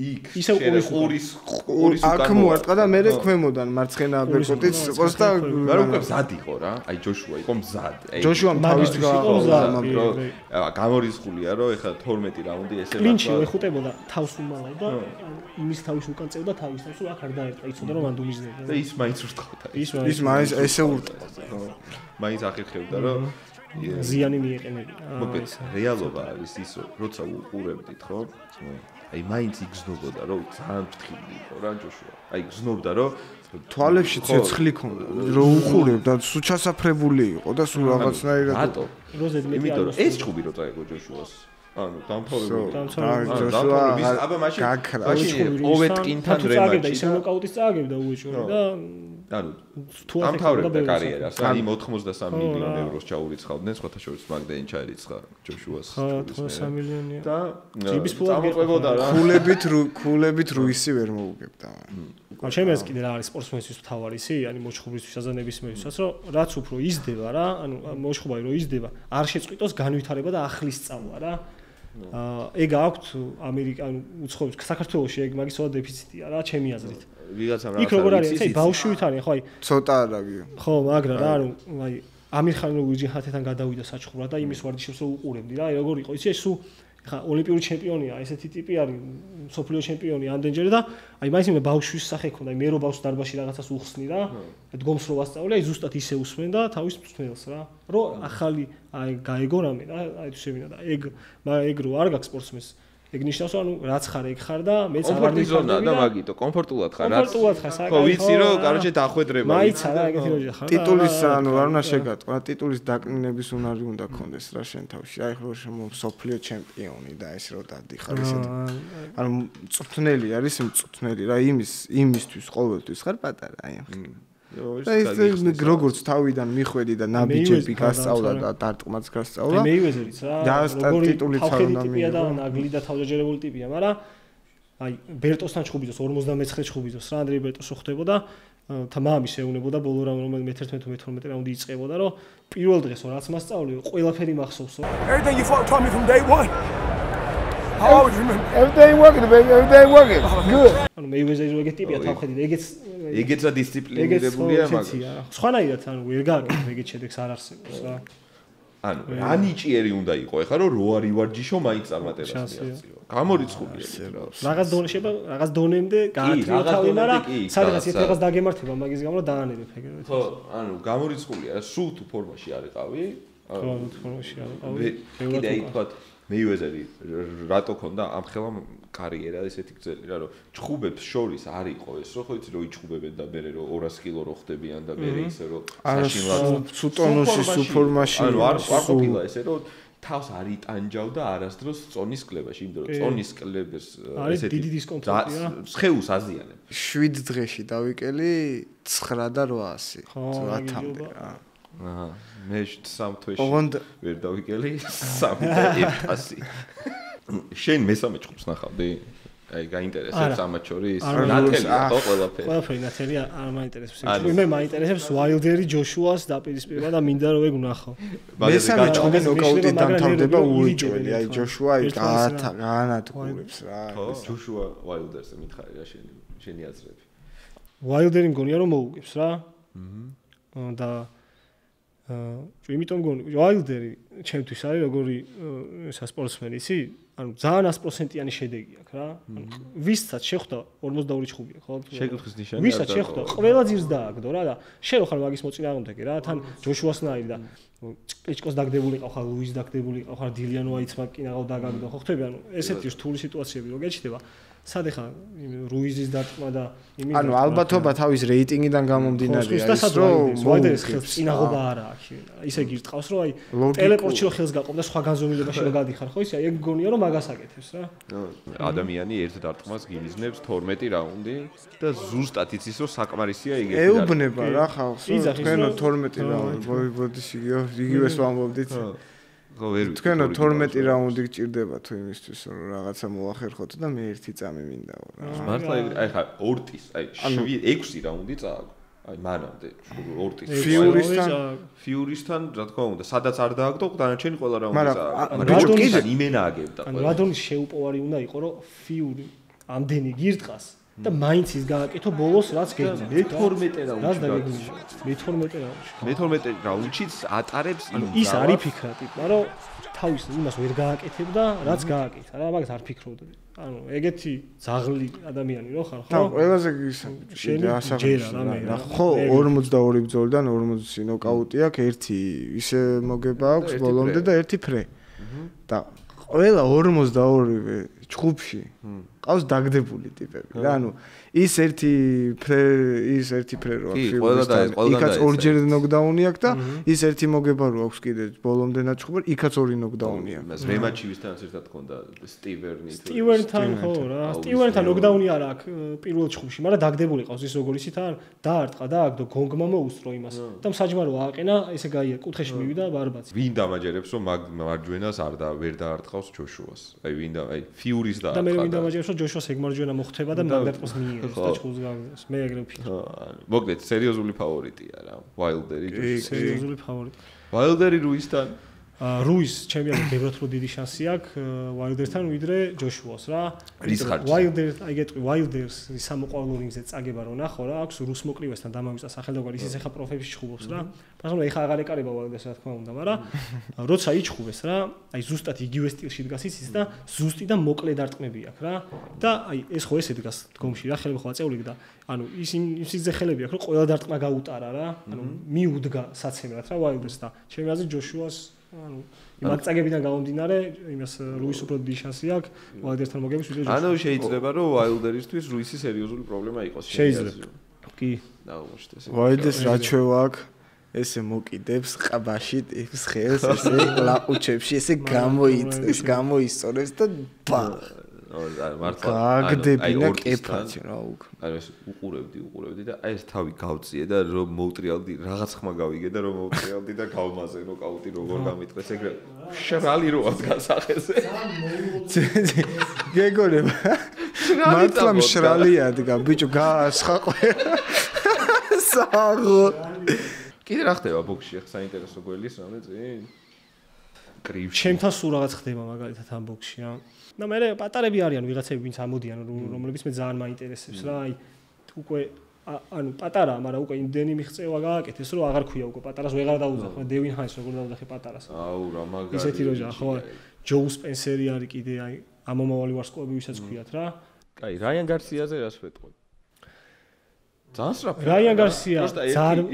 იქ ისე ყურის ყურის ყურის აქ მოარტყა და მე ქვემოდან მარცხენა ბეკოტიც პოსტა მაგრამ უკვე მზად იყო რა. აი ჯოშუა იყო მზად. აი ჯოშუა თავის იყო მზად, მაგრამ გამორიცხულია რომ ეხლა 12 რაუნდი ესე რა. კლინჩი ეხუტებოდა თავს უმალავდა, იმის თავის უკან წევდა თავის თავს, აქ არ დაერტყა, იცოდა რომ ანდუმიზდება. და ის მაინც ურტყავდა. ის მაინც ესე ურტყავდა. მაინც ახერხებდა რომ ზიანი მიეყენები. მოკლედ რეალობა არის ის, როცა უყურებდით, ხო? აი მაინც იგზნობოდა, რომ ძალიან ფრთხილი იყო რა ჯოშუა. აი გზნობდა, რომ თვალებში ცეცხლი ქონდა, რომ უყურებდა, სულ ჩასაფრებული იყო და სულ რაღაცნაირად რატო? როზედ მეტი იმიტომ რომ ეს ჩხუბი რო წაეგო ჯოშუას. ანუ დამთავრებული. დამთავრებული. ჯოშუა აბა მაშინ მაშინ ოვეტკინთან ისე რემატჩი. ნოკაუტის წააგებდა უეჭველი და ანუ თუ ეკავდა კარიერას. ხო. აი 83 ხო, მილიონ რა. ევროს ჩაურიცხავდნენ, სხვათა შორის მაგდენი ჩაერიცხა ჯოშუას. ხო 3 მილიონია. და ჯიბის ფულად წამოყვებოდა რა. ქულებით ქულებით რუისი ვერ მოუგებდა. ან ჩემი ეს კიდე რა არის სპორტსმენისთვის მთავარი ისი, ანუ მოშხუბისთვის აზანებისმიერისას, რომ რაც უფრო იზრდება რა, ანუ მოშხუბარი რო იზრდება, არ შეწყვიტოს განვითარება და ახლის სწავლა რა. აა ეგ აქვთ ამერიკან უცხოებს საქართველოში ეგ მაგის სხვა დეფიციტია რა, ჩემი აზრით. ვიღაცამ იქ როგორ არის, აი ბავშვით არის, ხო აი ცოტა არაგიო. ხო, მაგრა რა, ანუ აი ამირ ხან რო ვიჯი ხათეთან გადავიდა საჩხურად და იმის ვარდიშებს რო უყურებდი რა, აი როგორ იყო, იცი ეს სულ ხა ოლიმპიური ჩემპიონია, ესეთი ტიპი არის, სოფლიო ჩემპიონი ამდენჯერ და აი მაინც მე ბავშვის სახე ქონდა, აი მე რო ბავშვს დარბაზში რაღაცას უხსნი რა, დგომს რო ვასწავლე, აი ზუსტად ისე უსმენ და თავის მწვრთნელს რა, რო ახალი აი გაეგო რამე რა, აი თუ შევინა და ეგ მაგრამ ეგ რო არ გაქვს სპორტსმენს, ეგ ნიშნავს რომ ანუ რაც ხარ ეგ ხარ და მეც აღარ კომფორტი ზონა და მაგიტო კომფორტულად ხარ რა. კომფორტულად ხარ, ხო საკაი, ვიცი ხო, რომ კაროჩე დახვედრება. მაიცა რა ეგეთი როჯა ხარ. ტიტულის ანუ არ უნდა რა. შეგატყვა, ტიტულის დაკნინების უნარი უნდა კონდეს რა შენ თავში. აი ხო შემო სოფლიო ჩემპიონი და ეს რო დადიხარ ისეთ. ანუ მწვრთნელი არის მწვრთნელი რა იმის იმისთვის ყოველთვის ხარ პატარა აი ამ და ეს როგორც თავიდან მიხვედი და ნაბიჯები გასწავლა და დარტყმაც გასწავლა. მეივეზერიც რა. და ტიტულიც არ უნდა ტიპია და მიიღო. ნაგლი და თავდაჯერებული ტიპია, მაგრამ აი ბერტოსთან ჩხუბიძოს 59 ჩხუბიძოს რა ანდრეი ბერტოსო ხდებოდა თა მამის ეუნებოდა ბოლო რა რომელი მე-11 თუ მე-12 რაუნდი იწყებოდა რომ პირველ დღესო რაც მასწავლეო ყველაფერი მახსოვსო Everything you fought taught me from day one. How always remember. Everything working baby, everything working. Good. ანუ მეივეზერი რო ეგეთი ტიპია თავხედი და ეგეც ეგეც დისციპლინირებულია მაგას. მაგაცია სხვანაირად ანუ ვერ გააკეთებ ეგეთ შედეგს არ არსებობს რა ანუ რა ნიჭიერი უნდა იყო ეხლა რომ რო არ ივარჯიშო მაინც წარმატებას მიაღწიო. გამორიცხულია რა. რაღაც დონე შეიძლება რაღაც დონემდე თავი მაგრამ კი, სადღაც ერთ რაღაც დაგემართება მაგის გამო დაანებებ ეგრევე ხო, ანუ გამორიცხულია რა, სულ თუ ფორმაში არ იყავი. ხო თქონოში არა მე- კიდე აი თქვათ მეივეზერი რატო ქონდა ამ ხელამ კარიერა ესეთი გზელი რა რომ ჩხუბებს შორის არ იყო ეს რო ხო იცი რომ იჩხუბებენ და მე რომ 200 კილო რო ხდებიან და მე ისე რომ არა საშინლად სუ ტონუსი სუ ფორმაში ანუ არ არ ყოფილა ესე რომ თავს არ იტანჯავდა არასდროს წონის კლებაში იმიტომ რომ კი. წონის კლების არის დიდი დისკომფორტია. სხეულს აზიანებ 7 დღეში დავიკელი 9 და 800. ხო, 800-მდე აგიჯობა. რა. აჰა მე სამ თვეში ოღონდ ვერ დავიკელი 3 და 100 შენ მესამე ჭუბს ნახავდი აი გაინტერესებს ამათ შორის ნათელია ხო ყველაფერი ყველაფერი ნათელი არ არ მაინტერესებს. არის. მე მაინტერესებს Wilder-ი ჯოშუას დაპირისპირება და მინდა რომ ეგ ვნახო. მესამე მაგაზე ნოკაუტით დამთავრდება ირიდებენ აი ჯოშუა აი განათგურებს რა. ხო ჯოშუა ვაილდერსზე მითხარი რა შენი შენი აზრები Wilder-ი მგონია რომ მოუგებს რა. აჰა. და აა იმიტომ მგონი Wilder-ი ჩემთვის არის როგორი სპორტსმენი, იცი? ანუ ძალიან 100%-იანი შედეგი აქვს რა. ანუ ვისაც შეხვდა 42 ჩხუბია, ხო? შეკითხვის ნიშანი ვისაც შეხვდა, ყველა ძირს დააგდო რა და შენ რო ხარ მაგის მოწინააღმდეგე რა, თან ჯოშუასნაირი და კლიჩკოს დაგდებული ყავ ხარ, ლუის დაგდებული ყავ ხარ, დილიან უაიცმა კინაღავ დაგაგდო, ხო ხტები? ანუ ესეთი რთული სიტუაციები რო გეჩნდება, სად ეხა რუიზის დარტყმა და იმის ანუ ალბათობა თავის რეიტინგიდან გამომდინარე არის რომ რომ ვაიდერის ხელს წინაღობა რა. არა აქვს. ისე გირტყავს რომ აი ტელეპორტში რო ხელს გაყოფ და სხვა განზომილებაში რო გადიხარ, ხო ისე აი ეგ გონია რომ მაგას აკეთებს რა. ადამიანი ერთ დარტყმას გილიზნებს 12 რაუნდი და ზუსტად იცის რომ საკმარისია იგივე ეუბნება რა ხალხს რომ თქვენო რომ- 12 ხო, რაუნდი ბოდის იგივე იგივეს ვამბობდით ხო ვერ ვიცი, თქვენო თორე 12 გიყავს, რაუნდი გჭირდება თუ იმისთვის რომ რაღაცა მოახერხოთ და მე ერთი წამი მინდაო რა. მართლა აი ხა ორტის აი ანუ- 7 6 რაუნდი წააგო. აი მანამდე ორტის. ფიურისთან ფიურისთან რა თქმა უნდა სადაც არ დააგდო დანარჩენი ყველა რაუნდი წააგო. ბიჭო, კიდე- იმენა აგებდა ანუ რადონის შეუპოვარი უნდა იყო რომ ფიური ამდენი გირტყას და მაინც ის გააკეთო ბოლოს რაც გეგმავდა. მე 12 რაც რაუნდში დაგეგმილი. მე 12 რაუნდში. მე 12 რაუნდშიც ატარებს იმ ის არის ფიქრა ტიპა რომ თავის იმას ვერ გააკეთებდა რაც გააკეთა რა მაგას არ ფიქრობდა. ანუ ეგეთი ზაღლი ადამიანი რო ხარ და ხო? ყველაზე ის რა. ხო მე- 42 ბრძოლიდან 40 ნოკაუტი აქვს ერთი ისე მოგება აქვს ბოლომდე და ერთი ფრე და ყველა 42-ვე ჯგუფში ყავს დაგდებული ტიპები. რა ანუ ის ერთი ის ერთი ფრერო აქვს ფილმში იქაც ორჯერ ნოკდაუნი აქვს და ის ერთი მოგება რო აქვს კიდე ბოლომდე ნაჩხუბარ იქაც ორი ნოკდაუნი აქვს. რემაჩივისთან ერთად ქონდა სტივერნი სტივერნთან ხო რა სტივერნთან ნოკდაუნი არ აქვს პირველ ჯგუფში მაგრამ დაგდებული ყავს ის როგორ ისით არ დაარტყა და აქ გონგმა მოუსწრო იმას და საჯმარო ააყენა ესე გაია კუთხეში მივიდა ბარბაცი. ვინ დამაჯერებს რომ მარჯვენას არ და ვერ დაარტყავს ჯოშუას? აი ვინ და აი ფიურის და და მე ვინ დამაჯერებს რომ ჯოშუას ეგ მარჯვენა მოხდება და მაგდატყოს მიიღებს და ჩხულს გაგზავს მე ეგრე ვფიქრობ. მოკლედ სერიოზული ფავორიტია რა ვაილდერი სერიოზული ფავორიტი. ვაილდერი რუისთან რუის ჩემპიონი ბევრად რო დიდი შანსი აქვს ვაილდერსთან ვიდრე ჯოშუას რა. ვაილდერს, აი გეტყვი, ვაილდერს სამოყვარულო რინგზე წაგება რო ნახო რა, აქვს რუს მოკრივესთან დამავიწა სახელდაგარ ისიც ახლა პროფებში ჩხუბობს რა. პასუხი ეხა აღარ ეკარება ვაილდერს რა თქმა უნდა, მაგრამ როცა იჩხუბეს რა, აი ზუსტად იგივე სტილში დგას ისიც და ზუსტი და მოკლე დარტყმები აქვს რა. და აი ეს ხო ესე დგას დგომში რა, ხელები ხო აწეული და ანუ ის ისიც ხელები აქვს რომ ყველა დარტყმა გაუტარა რა. ანუ მიუდგა საცემრად რა ვაილდერს და ჩემი აზრით ჯოშუას ანუ იმ აკცაგებიდან გამომდინარე, იმას რუის უფრო დიდი შანსი აქვს, ვაილდერსთან მოგების ვიდეო. ანუ შეიძლება რომ ვაილდერისთვის რუისი სერიოზული პრობლემა იყოს. შეიძლება. კი. დაუმოშტე ესე. ვაილდერს რა ჩვევა აქვს? ესე მოკიდებს ყბაში ტიპს ხელს ესე ლაყუჩებში ესე გამოიწეს გამოისწორებს და ბა მართლა გაგდებინა კეფაჩი რა უკ აი ეს უყურებდი უყურებდი და აი ეს თავი გავწიე და რომ მოუტრიალდი რაღაც ხმა გავიგე და რომ მოუტრიალდი და გავმაზე ნოკაუტი როგორ გამიტყვეს ეგრე შრალი რო ადგას ახეზე გეგონება. მართლა შრალია დგა ბიჭო გაასხაყვე საღო. კიდე რა ხდება ბოქსში ახ საინტერესო გველის რამე წინ კრივში ჩემთან სულ რაღაც ხდება მაგალითად ამ ბოქსში რა და მე პატარები არიან ვიღაცები ვინც ამოდიან რომლებიც მე ძალიან მაინტერესებს რა აი უკვე ანუ პატარა მაგრამ უკვე იმდენი მიღწევა გააკეთეს რომ აღარ ქვია უკვე პატარას ვეღარ დაუძახ დევინ ჰაინს როგორ დაუძახე პატარას. აუ რა მაგარი ისეთი როჟა ხო ჯოუ სპენსერი არის კიდე აი ამომავალი ვარსკვლავები ვისაც ქვიათ რა. კაი რაიან გარსიაზე რას ვეტყვი ძალიან სწრაფი. რაიან გარსია ძალიან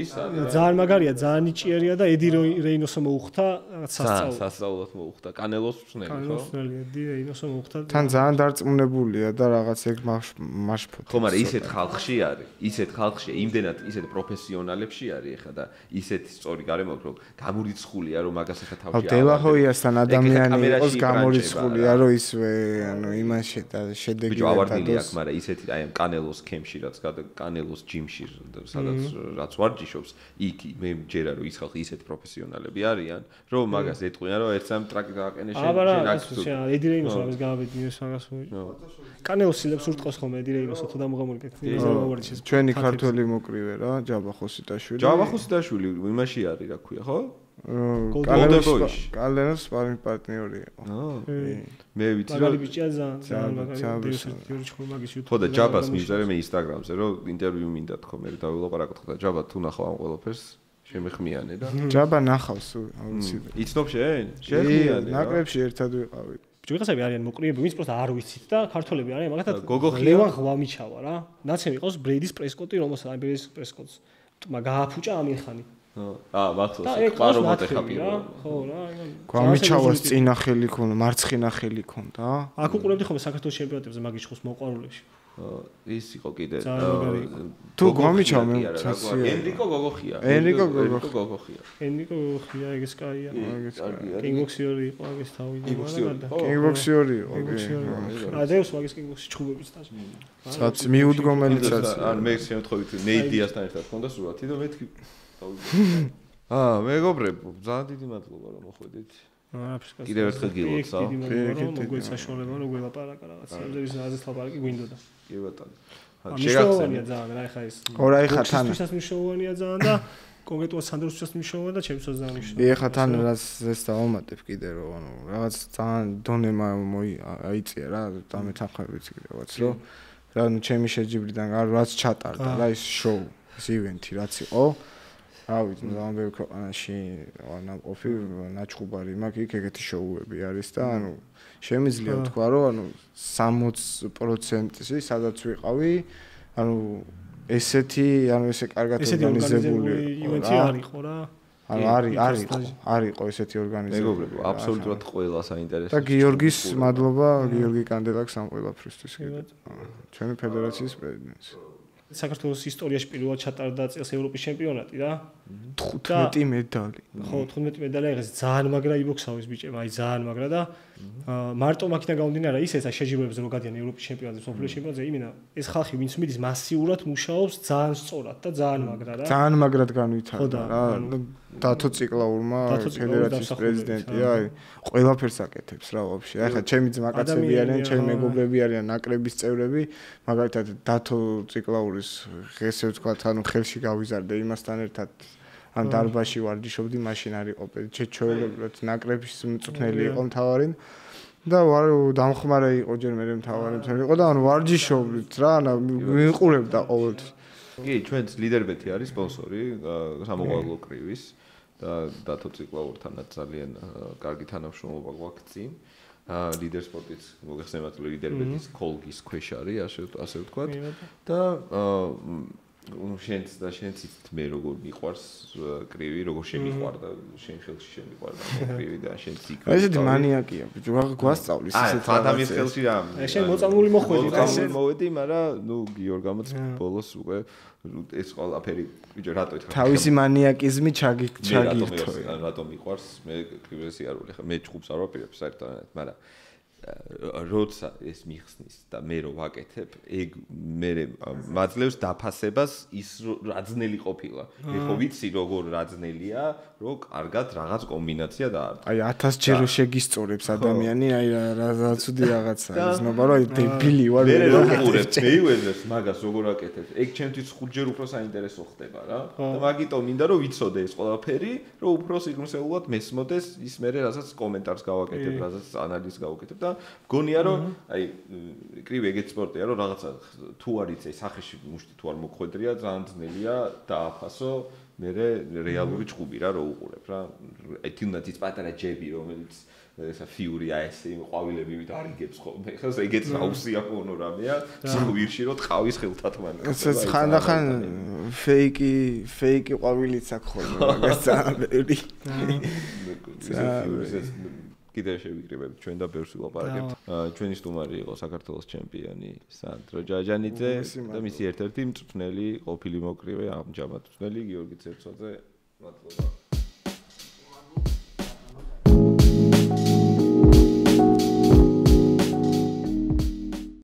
ძალიან მაგარია, ძალიან ნიჭიერია და ედი რეინოსო მოუხდა სასწაულად. სასწაულად მოუხდა. კანელოს ვწნელი, ხო? კანელოს ვწნელი, ედი რეინოსო მოუხდა. თან ძალიან დარწმუნებულია და რაღაც ეგ მაშფოთ. ხო, მაგრამ ისეთ ხალხში არის, ისეთ ხალხში, იმდენად ისეთ პროფესიონალებში არის ეხა და ისეთ სწორი გარემო აქვს, რომ გამურიცხულია, რომ მაგას ეხა თავში ხო, დელაჰოიასთან ადამიანი იყოს გამურიცხულია, რომ ისვე, ანუ იმაში და შედეგი და ავარდილი აქვს, მაგრამ ისეთი აი ამ კანელოს კემში რაც კანელოს ჯიმში სადაც რაც ვარჯიშობს იქ მე ჯერა რომ ის ხალხი ისეთ პროფესიონალები არიან რომ მაგას ეტყვიან რომ ერთ სამ ტრაკი გააყენე შენ შენ აქ თუ ედი რეინოს ამას გავაბედინეს მაგას კანეოს სილებს ურტყოს ხომ ედი რეინოს თუ დამღამული კეთილი ჩვენი ქართველი მოკრივე რა ჯაბა ხოსიტაშვილი ჯაბა ხოსიტაშვილი იმაში არის რა ქვია ხო კალენოს კალენოს სპარინგ პარტნიორი იყო. მე ვიცი რომ მაგარი ბიჭია ძალიან მაგარი ხო და ჯაბას მიწერე მე ინსტაგრამზე რომ ინტერვიუ მინდა თქო მე დავილაპარაკოთ და ჯაბა თუ ნახავ ამ ყველაფერს შემეხმიანე და ჯაბა ნახავს აუცილებლად. იცნობ შენ? შეხმიანე. ნაკრებში ერთად ვიყავით. ჯიგასები არიან მოკრიები, ვინც პროსტა არ ვიცით და ქართველები არიან, მაგათაც ლევან ღვამიჩავა რა. ნაცემ იყოს ბრეიდის პრესკოტი, რომელსაც აი ბრეიდის პრესკოტს თმა გააფუჭა ამირხანი. აა მახსოვს პარო მოტეხა პირველ ხო რა გვამიჩავას წინა ხელი ქონდა მარცხენა ხელი ქონდა აქ უყურებდი ხოლმე საქართველოს ჩემპიონატებზე მაგის ხოს მოყვარულებში. ის იყო კიდე თუ გვამიჩავ მე ცაცია ენრიკო გოგოხია. ენრიკო გოგოხია. ენრიკო გოგოხია ეგეც კაია ეგეც კაია კინგბოქსიორი იყო ეგეც თავი კინგბოქსიორი იყო ა დევს მაგის კინგბოქსი ჩხუბების წას ცაც მიუდგომელი წას ან მე შემთხვევით ნეიდიასთან ერთად ქონდა სურათი და მეთქი აა მეგობრებო, ძალიან დიდი მადლობა რომ მოხვედით. კიდევ ერთხელ გილოცავ. მოგეთ საშუალება რომ გველაპარაკა რაღაცებზე, ვის აზრით ლაპარაკი გვინდოდა. კი ბატონო. შეგახსენია ძალიან, რა ეხა ეს. ორა ეხა თან. ისესაც მნიშვნელოვანია ძალიან და კონკრეტულად სანდროსთვის მნიშვნელოვანია და ჩემს ძალიან მნიშვნელოვანია. ეხა თან რაც ეს დავამატებ კიდე რომ ანუ რაღაც ძალიან დონემა მოი აიწია რა, დამეთანხმებით კიდე რაღაც რომ რა ნუ ჩემი შეჯიბრიდან რაც ჩატარდა რა ის შოუ, ეს ივენთი რაც იყო. რა ვიცი, ძალიან ბევრი ქვეყანაში ნაყოფი ნაჩხუბარი მაქვს, იქ ეგეთი შოუები არის და ანუ შემიძლია ვთქვა, რომ ანუ 60%-ი სადაც ვიყავი, ანუ ესეთი, ანუ ესე კარგად ორგანიზებული ივენთი არისო რა. ანუ არის არის პერსონაჟი. არის ყო ესეთი ორგანიზება მეგობრებო, აბსოლუტურად ყველა საინტერესო. და გიორგის მადლობა გიორგი კანდელაკს ამ ყველაფრისთვის კიდე. ჩვენი ფედერაციის პრეზიდენტს. საქართველოს ისტორიაში პირველად ჩატარდა წელს ევროპის ჩემპიონატი რა. 15 მედალი. ხო, 15 მედალი აღეს ძალიან მაგრა იბოქსაო ეს ბიჭებმა, აი ძალიან მაგრა და მარტო მაქინა გამომდინარა ის ესა შეჯიბრებებზე რომ გადიან ევროპის ჩემპიონატზე, მსოფლიო ჩემპიონატზე, იმენა ეს ხალხი ვინც მიდის მასიურად მუშაობს ძალიან სწორად და ძალიან მაგრა რა. ძალიან მაგრად განვითარდა რა. დათო ციკლაურმა ფედერაციის პრეზიდენტია, აა. აი ყველაფერს აკეთებს რა ვაფშე. აი ხა ჩემი ძმაკაცები არიან, ადამიანია, ჩემი მეგობრები არიან, ნაკრების წევრები, მაგალითად დათო ციკლაურის ღესე ვთქვათ, ანუ ხელში გავიზარდე იმასთან ერთად ან დარბაში ვარჯიშობდი, მაშინ არ იყო. ჩეჩოელებად ნაკრების მწვრთნელი იყო მთავარი და ვარ დამხმარე იყო ჯერ მე მთავარი მწვრთნელი იყო და ანუ ვარჯიშობდით რა, ანუ ვიყურებდა ყოველთვის. კი, ჩვენც ლიდერბეთი არის სპონსორი სამოყვარულო კრივის და დათო ციკლაურთანაც ძალიან კარგი თანამშრომლობა გვაქვს წინ. აა ლიდერ სპორტის მოგეხსენებათ ლიდერბეთის კოლგის ქვეშ არის, ასე ასე ვთქვათ. და აა ну შენც და შენც იცით მე როგორ მიყვარს კრივი, როგორ შემიყვარდა შენ ხელში შემიყვარდა კრივი და შენც იქ. ესეთი მანიაკია ბიჭო, რა გვასწავლის აი, ისეთ ადამიანის ხელში რა. შენ მოწამული მოხვედი რა. მოწამული მოვედი, მაგრამ ნუ გიორგამოც ბოლოს უკვე ეს ყველაფერი ბიჭო რატო ეთქვა? თავისი მანიაკიზმი ჩაგი ეს- რატომ მიყვარს მე კრივეს იარული ხა მე ჭუბს არ ვაპირებს საერთოდ მაგრამ როცა ეს მიხსნის და მე რო ვაკეთებ ეგ მე მაძლევს დაფასებას ის რაძნელი ყოფილა. ეხო ვიცი როგორ რაძნელია რო კარგად რაღაც კომბინაცია დაარტყა აი 1000 ჯერ რო შეგისწორებს ადამიანი, აი რა რა ცუდი რაღაცა. და- იზნობა რომ აი დებილი ვარ. მე მე რო ვაკეთებ ვიყურებ ჭე- მეივეზერს მაგას როგორ აკეთებ ეგ ჩემთვის ხუთჯერ უფრო საინტერესო ხდება რა. და მაგიტომ მინდა რომ ვიცოდე ეს ყველაფერი რომ უფრო სიგნუსეულად მესმოდეს ის მე რასაც კომენტარს გავაკეთებ რასაც ანალიზს გავაკეთებ და მგონია რომ აი კრივი ეგეთ სპორტია რომ რაღაცა თუ არ იცი სახეში მუშტი თუ არ მოხვედრია ძალიან ძნელია დააფასო მე რეალური ჭუბი რა რო უყურებ რა. აი თუნდაც ის პატარა ჯები რომელიც ესა ფიურია ეს ყვავილები არიგებს ხოლმე. ხა ეგეც აუსია ჰონორამია ზღვირში რო ტყავის ხელთათმანი ეს ხანდახან ფეიკი ფეიკი ყვავილიც აქვს ხოლმე მაგას ძალიან ბევრი. კიდე შევიკრიბებთ ჩვენ და ბევრს ვილაპარაკებთ. ჩვენი სტუმარი იყო საქართველოს ჩემპიონი სანდრო ჯაჯანიძე და მისი ერთ-ერთი მწვრთნელი ყოფილი მოკრივე ამჯამად მწვრთნელი გიორგი ცერცაძე. მადლობა.